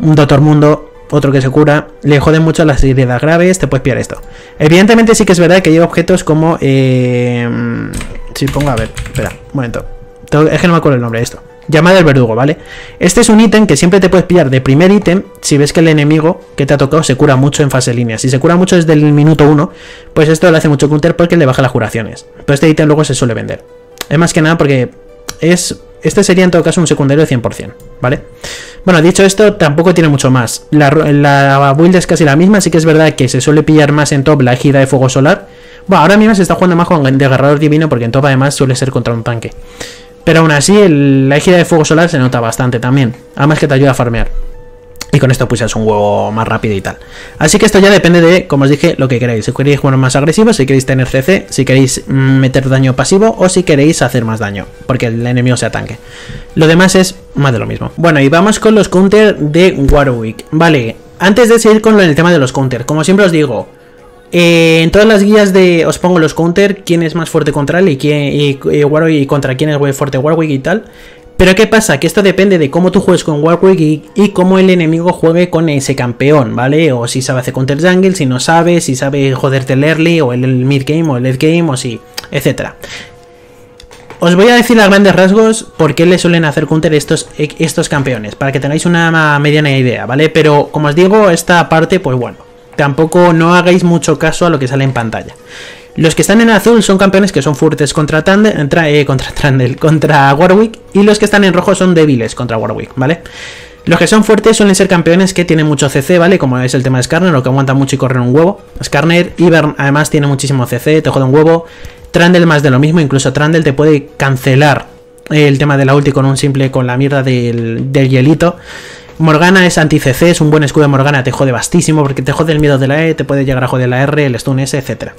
Un Doctor Mundo, otro que se cura, le joden mucho las heridas graves, te puedes pillar esto. Evidentemente sí que es verdad que hay objetos como... Eh, si pongo, a ver, espera, un momento. Es que no me acuerdo el nombre de esto. Llamada del verdugo, ¿vale? Este es un ítem que siempre te puedes pillar de primer ítem si ves que el enemigo que te ha tocado se cura mucho en fase línea. Si se cura mucho desde el minuto 1, pues esto le hace mucho counter porque le baja las curaciones. Pero este ítem luego se suele vender. Es más que nada porque es... Este sería en todo caso un secundario de 100%, ¿vale? Bueno, dicho esto, tampoco tiene mucho más. La, build es casi la misma, así que es verdad que se suele pillar más en top la gira de fuego solar. Bueno, ahora mismo se está jugando más con el desgarrador divino porque en top además suele ser contra un tanque. Pero aún así, la égida de fuego solar se nota bastante también. Además que te ayuda a farmear. Y con esto pues es un huevo más rápido y tal. Así que esto ya depende de, como os dije, lo que queráis. Si queréis jugar más agresivo, si queréis tener CC, si queréis mm, meter daño pasivo o si queréis hacer más daño. Porque el enemigo se atanque. Lo demás es más de lo mismo. Bueno, y vamos con los counters de Warwick. Vale, antes de seguir con el tema de los counters, como siempre os digo, eh, en todas las guías de os pongo los counter, quién es más fuerte contra él y, quién, y, contra quién es fuerte Warwick y tal. Pero ¿qué pasa? Que esto depende de cómo tú juegues con Warwick y, cómo el enemigo juegue con ese campeón, ¿vale? O si sabe hacer counter jungle, si no sabe, si sabe joderte el early o el, mid game o el late game o si, etcétera. Os voy a decir a grandes rasgos por qué le suelen hacer counter estos, estos campeones, para que tengáis una mediana idea, ¿vale? Pero como os digo, esta parte, pues bueno, tampoco no hagáis mucho caso a lo que sale en pantalla. Los que están en azul son campeones que son fuertes contra, Tandel, eh, contra, contra Warwick y los que están en rojo son débiles contra Warwick, ¿vale? Los que son fuertes suelen ser campeones que tienen mucho CC, ¿vale? Como es el tema de Skarner, o que aguanta mucho y corren un huevo. Skarner, Ivern además tiene muchísimo CC, te jode un huevo. Trandel más de lo mismo, incluso Trandel te puede cancelar el tema de la ulti con un simple, con la mierda del, del hielito. Morgana es anti-CC, es un buen escudo de Morgana, te jode bastísimo porque te jode el miedo de la E, te puede llegar a joder la R, el stun S, etc.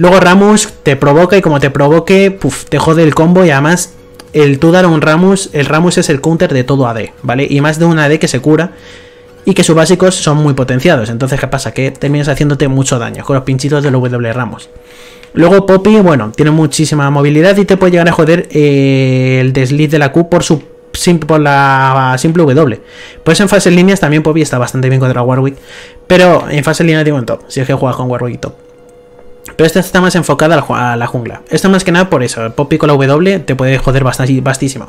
Luego Ramus te provoca y como te provoque, puf, te jode el combo y además el tú dar un Ramus, el Ramus es el counter de todo AD, ¿vale? Y más de un AD que se cura y que sus básicos son muy potenciados. Entonces, ¿qué pasa? Que terminas haciéndote mucho daño con los pinchitos del W Ramus. Luego Poppy, bueno, tiene muchísima movilidad y te puede llegar a joder eh, el desliz de la Q por su por la simple W. Pues en fase líneas también Poppy está bastante bien contra Warwick. Pero en fase línea digo en top. Si es que juega con Warwick top. Pero esta está más enfocada a la jungla. Esto más que nada por eso. Poppy con la W te puede joder bastísimo.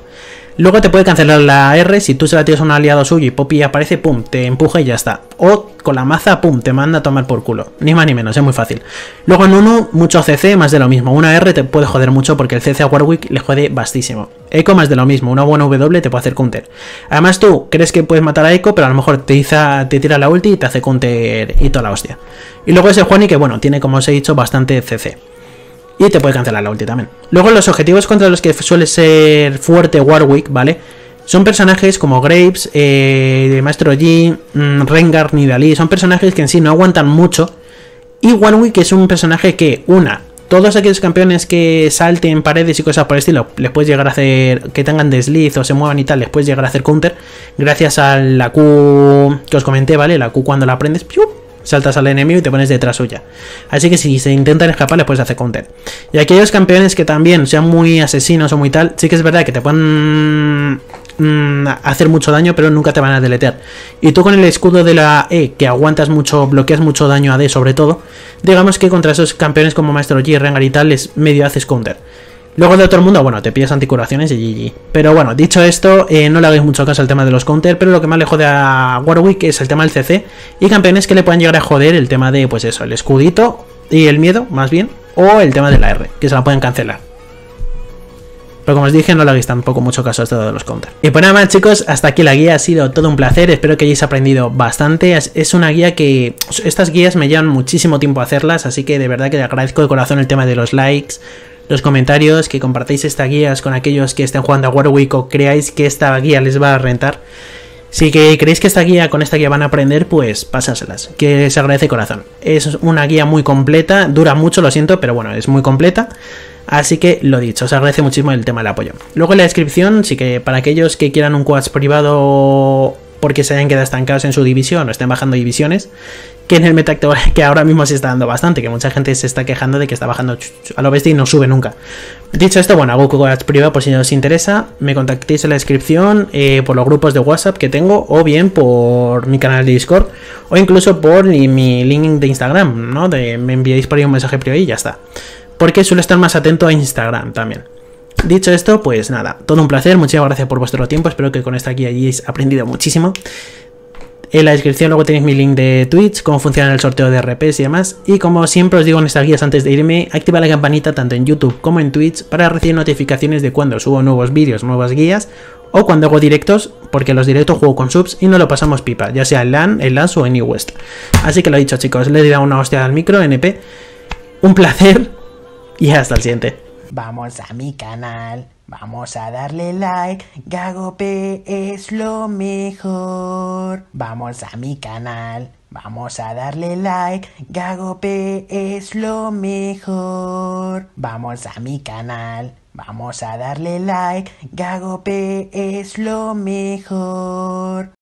Luego te puede cancelar la R si tú se la tienes a un aliado suyo y Poppy aparece, pum, te empuja y ya está. O con la maza, pum, te manda a tomar por culo. Ni más ni menos, es muy fácil. Luego en uno, mucho CC, más de lo mismo. Una R te puede joder mucho porque el CC a Warwick le jode bastísimo. Echo más de lo mismo, una buena W te puede hacer counter. Además tú crees que puedes matar a Echo, pero a lo mejor te, te tira la ulti y te hace counter y toda la hostia. Y luego ese Juani que bueno, tiene como os he dicho bastante CC. Y te puede cancelar la ulti también. Luego los objetivos contra los que suele ser fuerte Warwick, ¿vale? Son personajes como Graves, eh, Maestro Yi, mm, Rengar, Nidalí. Son personajes que en sí no aguantan mucho. Y Warwick es un personaje que, una, todos aquellos campeones que salten paredes y cosas por el estilo, les puedes llegar a hacer, que tengan desliz o se muevan y tal, les puedes llegar a hacer counter. Gracias a la Q que os comenté, ¿vale? La Q cuando la aprendes, saltas al enemigo y te pones detrás suya. Así que si se intentan escapar, les puedes hacer counter. Y aquellos campeones que también sean muy asesinos o muy tal, sí que es verdad que te pueden mm, hacer mucho daño, pero nunca te van a deletear. Y tú con el escudo de la E, que aguantas mucho, bloqueas mucho daño a D sobre todo, digamos que contra esos campeones como Maestro G, Rengar y tal, les medio haces counter. Luego de otro mundo, bueno, te pillas anticuraciones y GG. Pero bueno, dicho esto, eh, no le hagáis mucho caso al tema de los counter, pero lo que más le jode a Warwick es el tema del CC y campeones que le puedan llegar a joder el tema de, pues eso, el escudito y el miedo, más bien, o el tema de la R, que se la pueden cancelar. Pero como os dije, no le hagáis tampoco mucho caso a esto de los counter. Y pues nada más, chicos, hasta aquí la guía ha sido todo un placer. Espero que hayáis aprendido bastante. Es una guía que. Estas guías me llevan muchísimo tiempo hacerlas, así que de verdad que le agradezco de corazón el tema de los likes, los comentarios, que compartáis esta guía con aquellos que estén jugando a Warwick o creáis que esta guía les va a rentar. Si que creéis que esta guía con esta guía van a aprender, pues pásaselas, que se agradece corazón. Es una guía muy completa, dura mucho, lo siento, pero bueno, es muy completa. Así que lo dicho, os agradece muchísimo el tema del apoyo. Luego en la descripción, sí que para aquellos que quieran un quads privado porque se hayan quedado estancados en su división o estén bajando divisiones, que en el Metacto que ahora mismo se está dando bastante, que mucha gente se está quejando de que está bajando a lo bestia y no sube nunca. Dicho esto, bueno, hago quads privado por si os interesa, me contactéis en la descripción, eh, por los grupos de WhatsApp que tengo, o bien por mi canal de Discord, o incluso por mi link de Instagram, ¿no? Me enviáis por ahí un mensaje privado y ya está porque suelo estar más atento a Instagram también. Dicho esto, pues nada, todo un placer, muchas gracias por vuestro tiempo, espero que con esta guía hayáis aprendido muchísimo. En la descripción luego tenéis mi link de Twitch, cómo funciona el sorteo de RPs y demás. Y como siempre os digo en estas guías antes de irme, activa la campanita tanto en YouTube como en Twitch para recibir notificaciones de cuando subo nuevos vídeos, nuevas guías o cuando hago directos, porque los directos juego con subs y no lo pasamos pipa, ya sea en LAN, en LAS o en West. Así que lo he dicho chicos, le he dado una hostia al micro, NP. Un placer y hasta el siguiente. Vamos a mi canal, vamos a darle like, Gagope es lo mejor. Vamos a mi canal, vamos a darle like, Gagope es lo mejor. Vamos a mi canal, vamos a darle like, Gagope es lo mejor.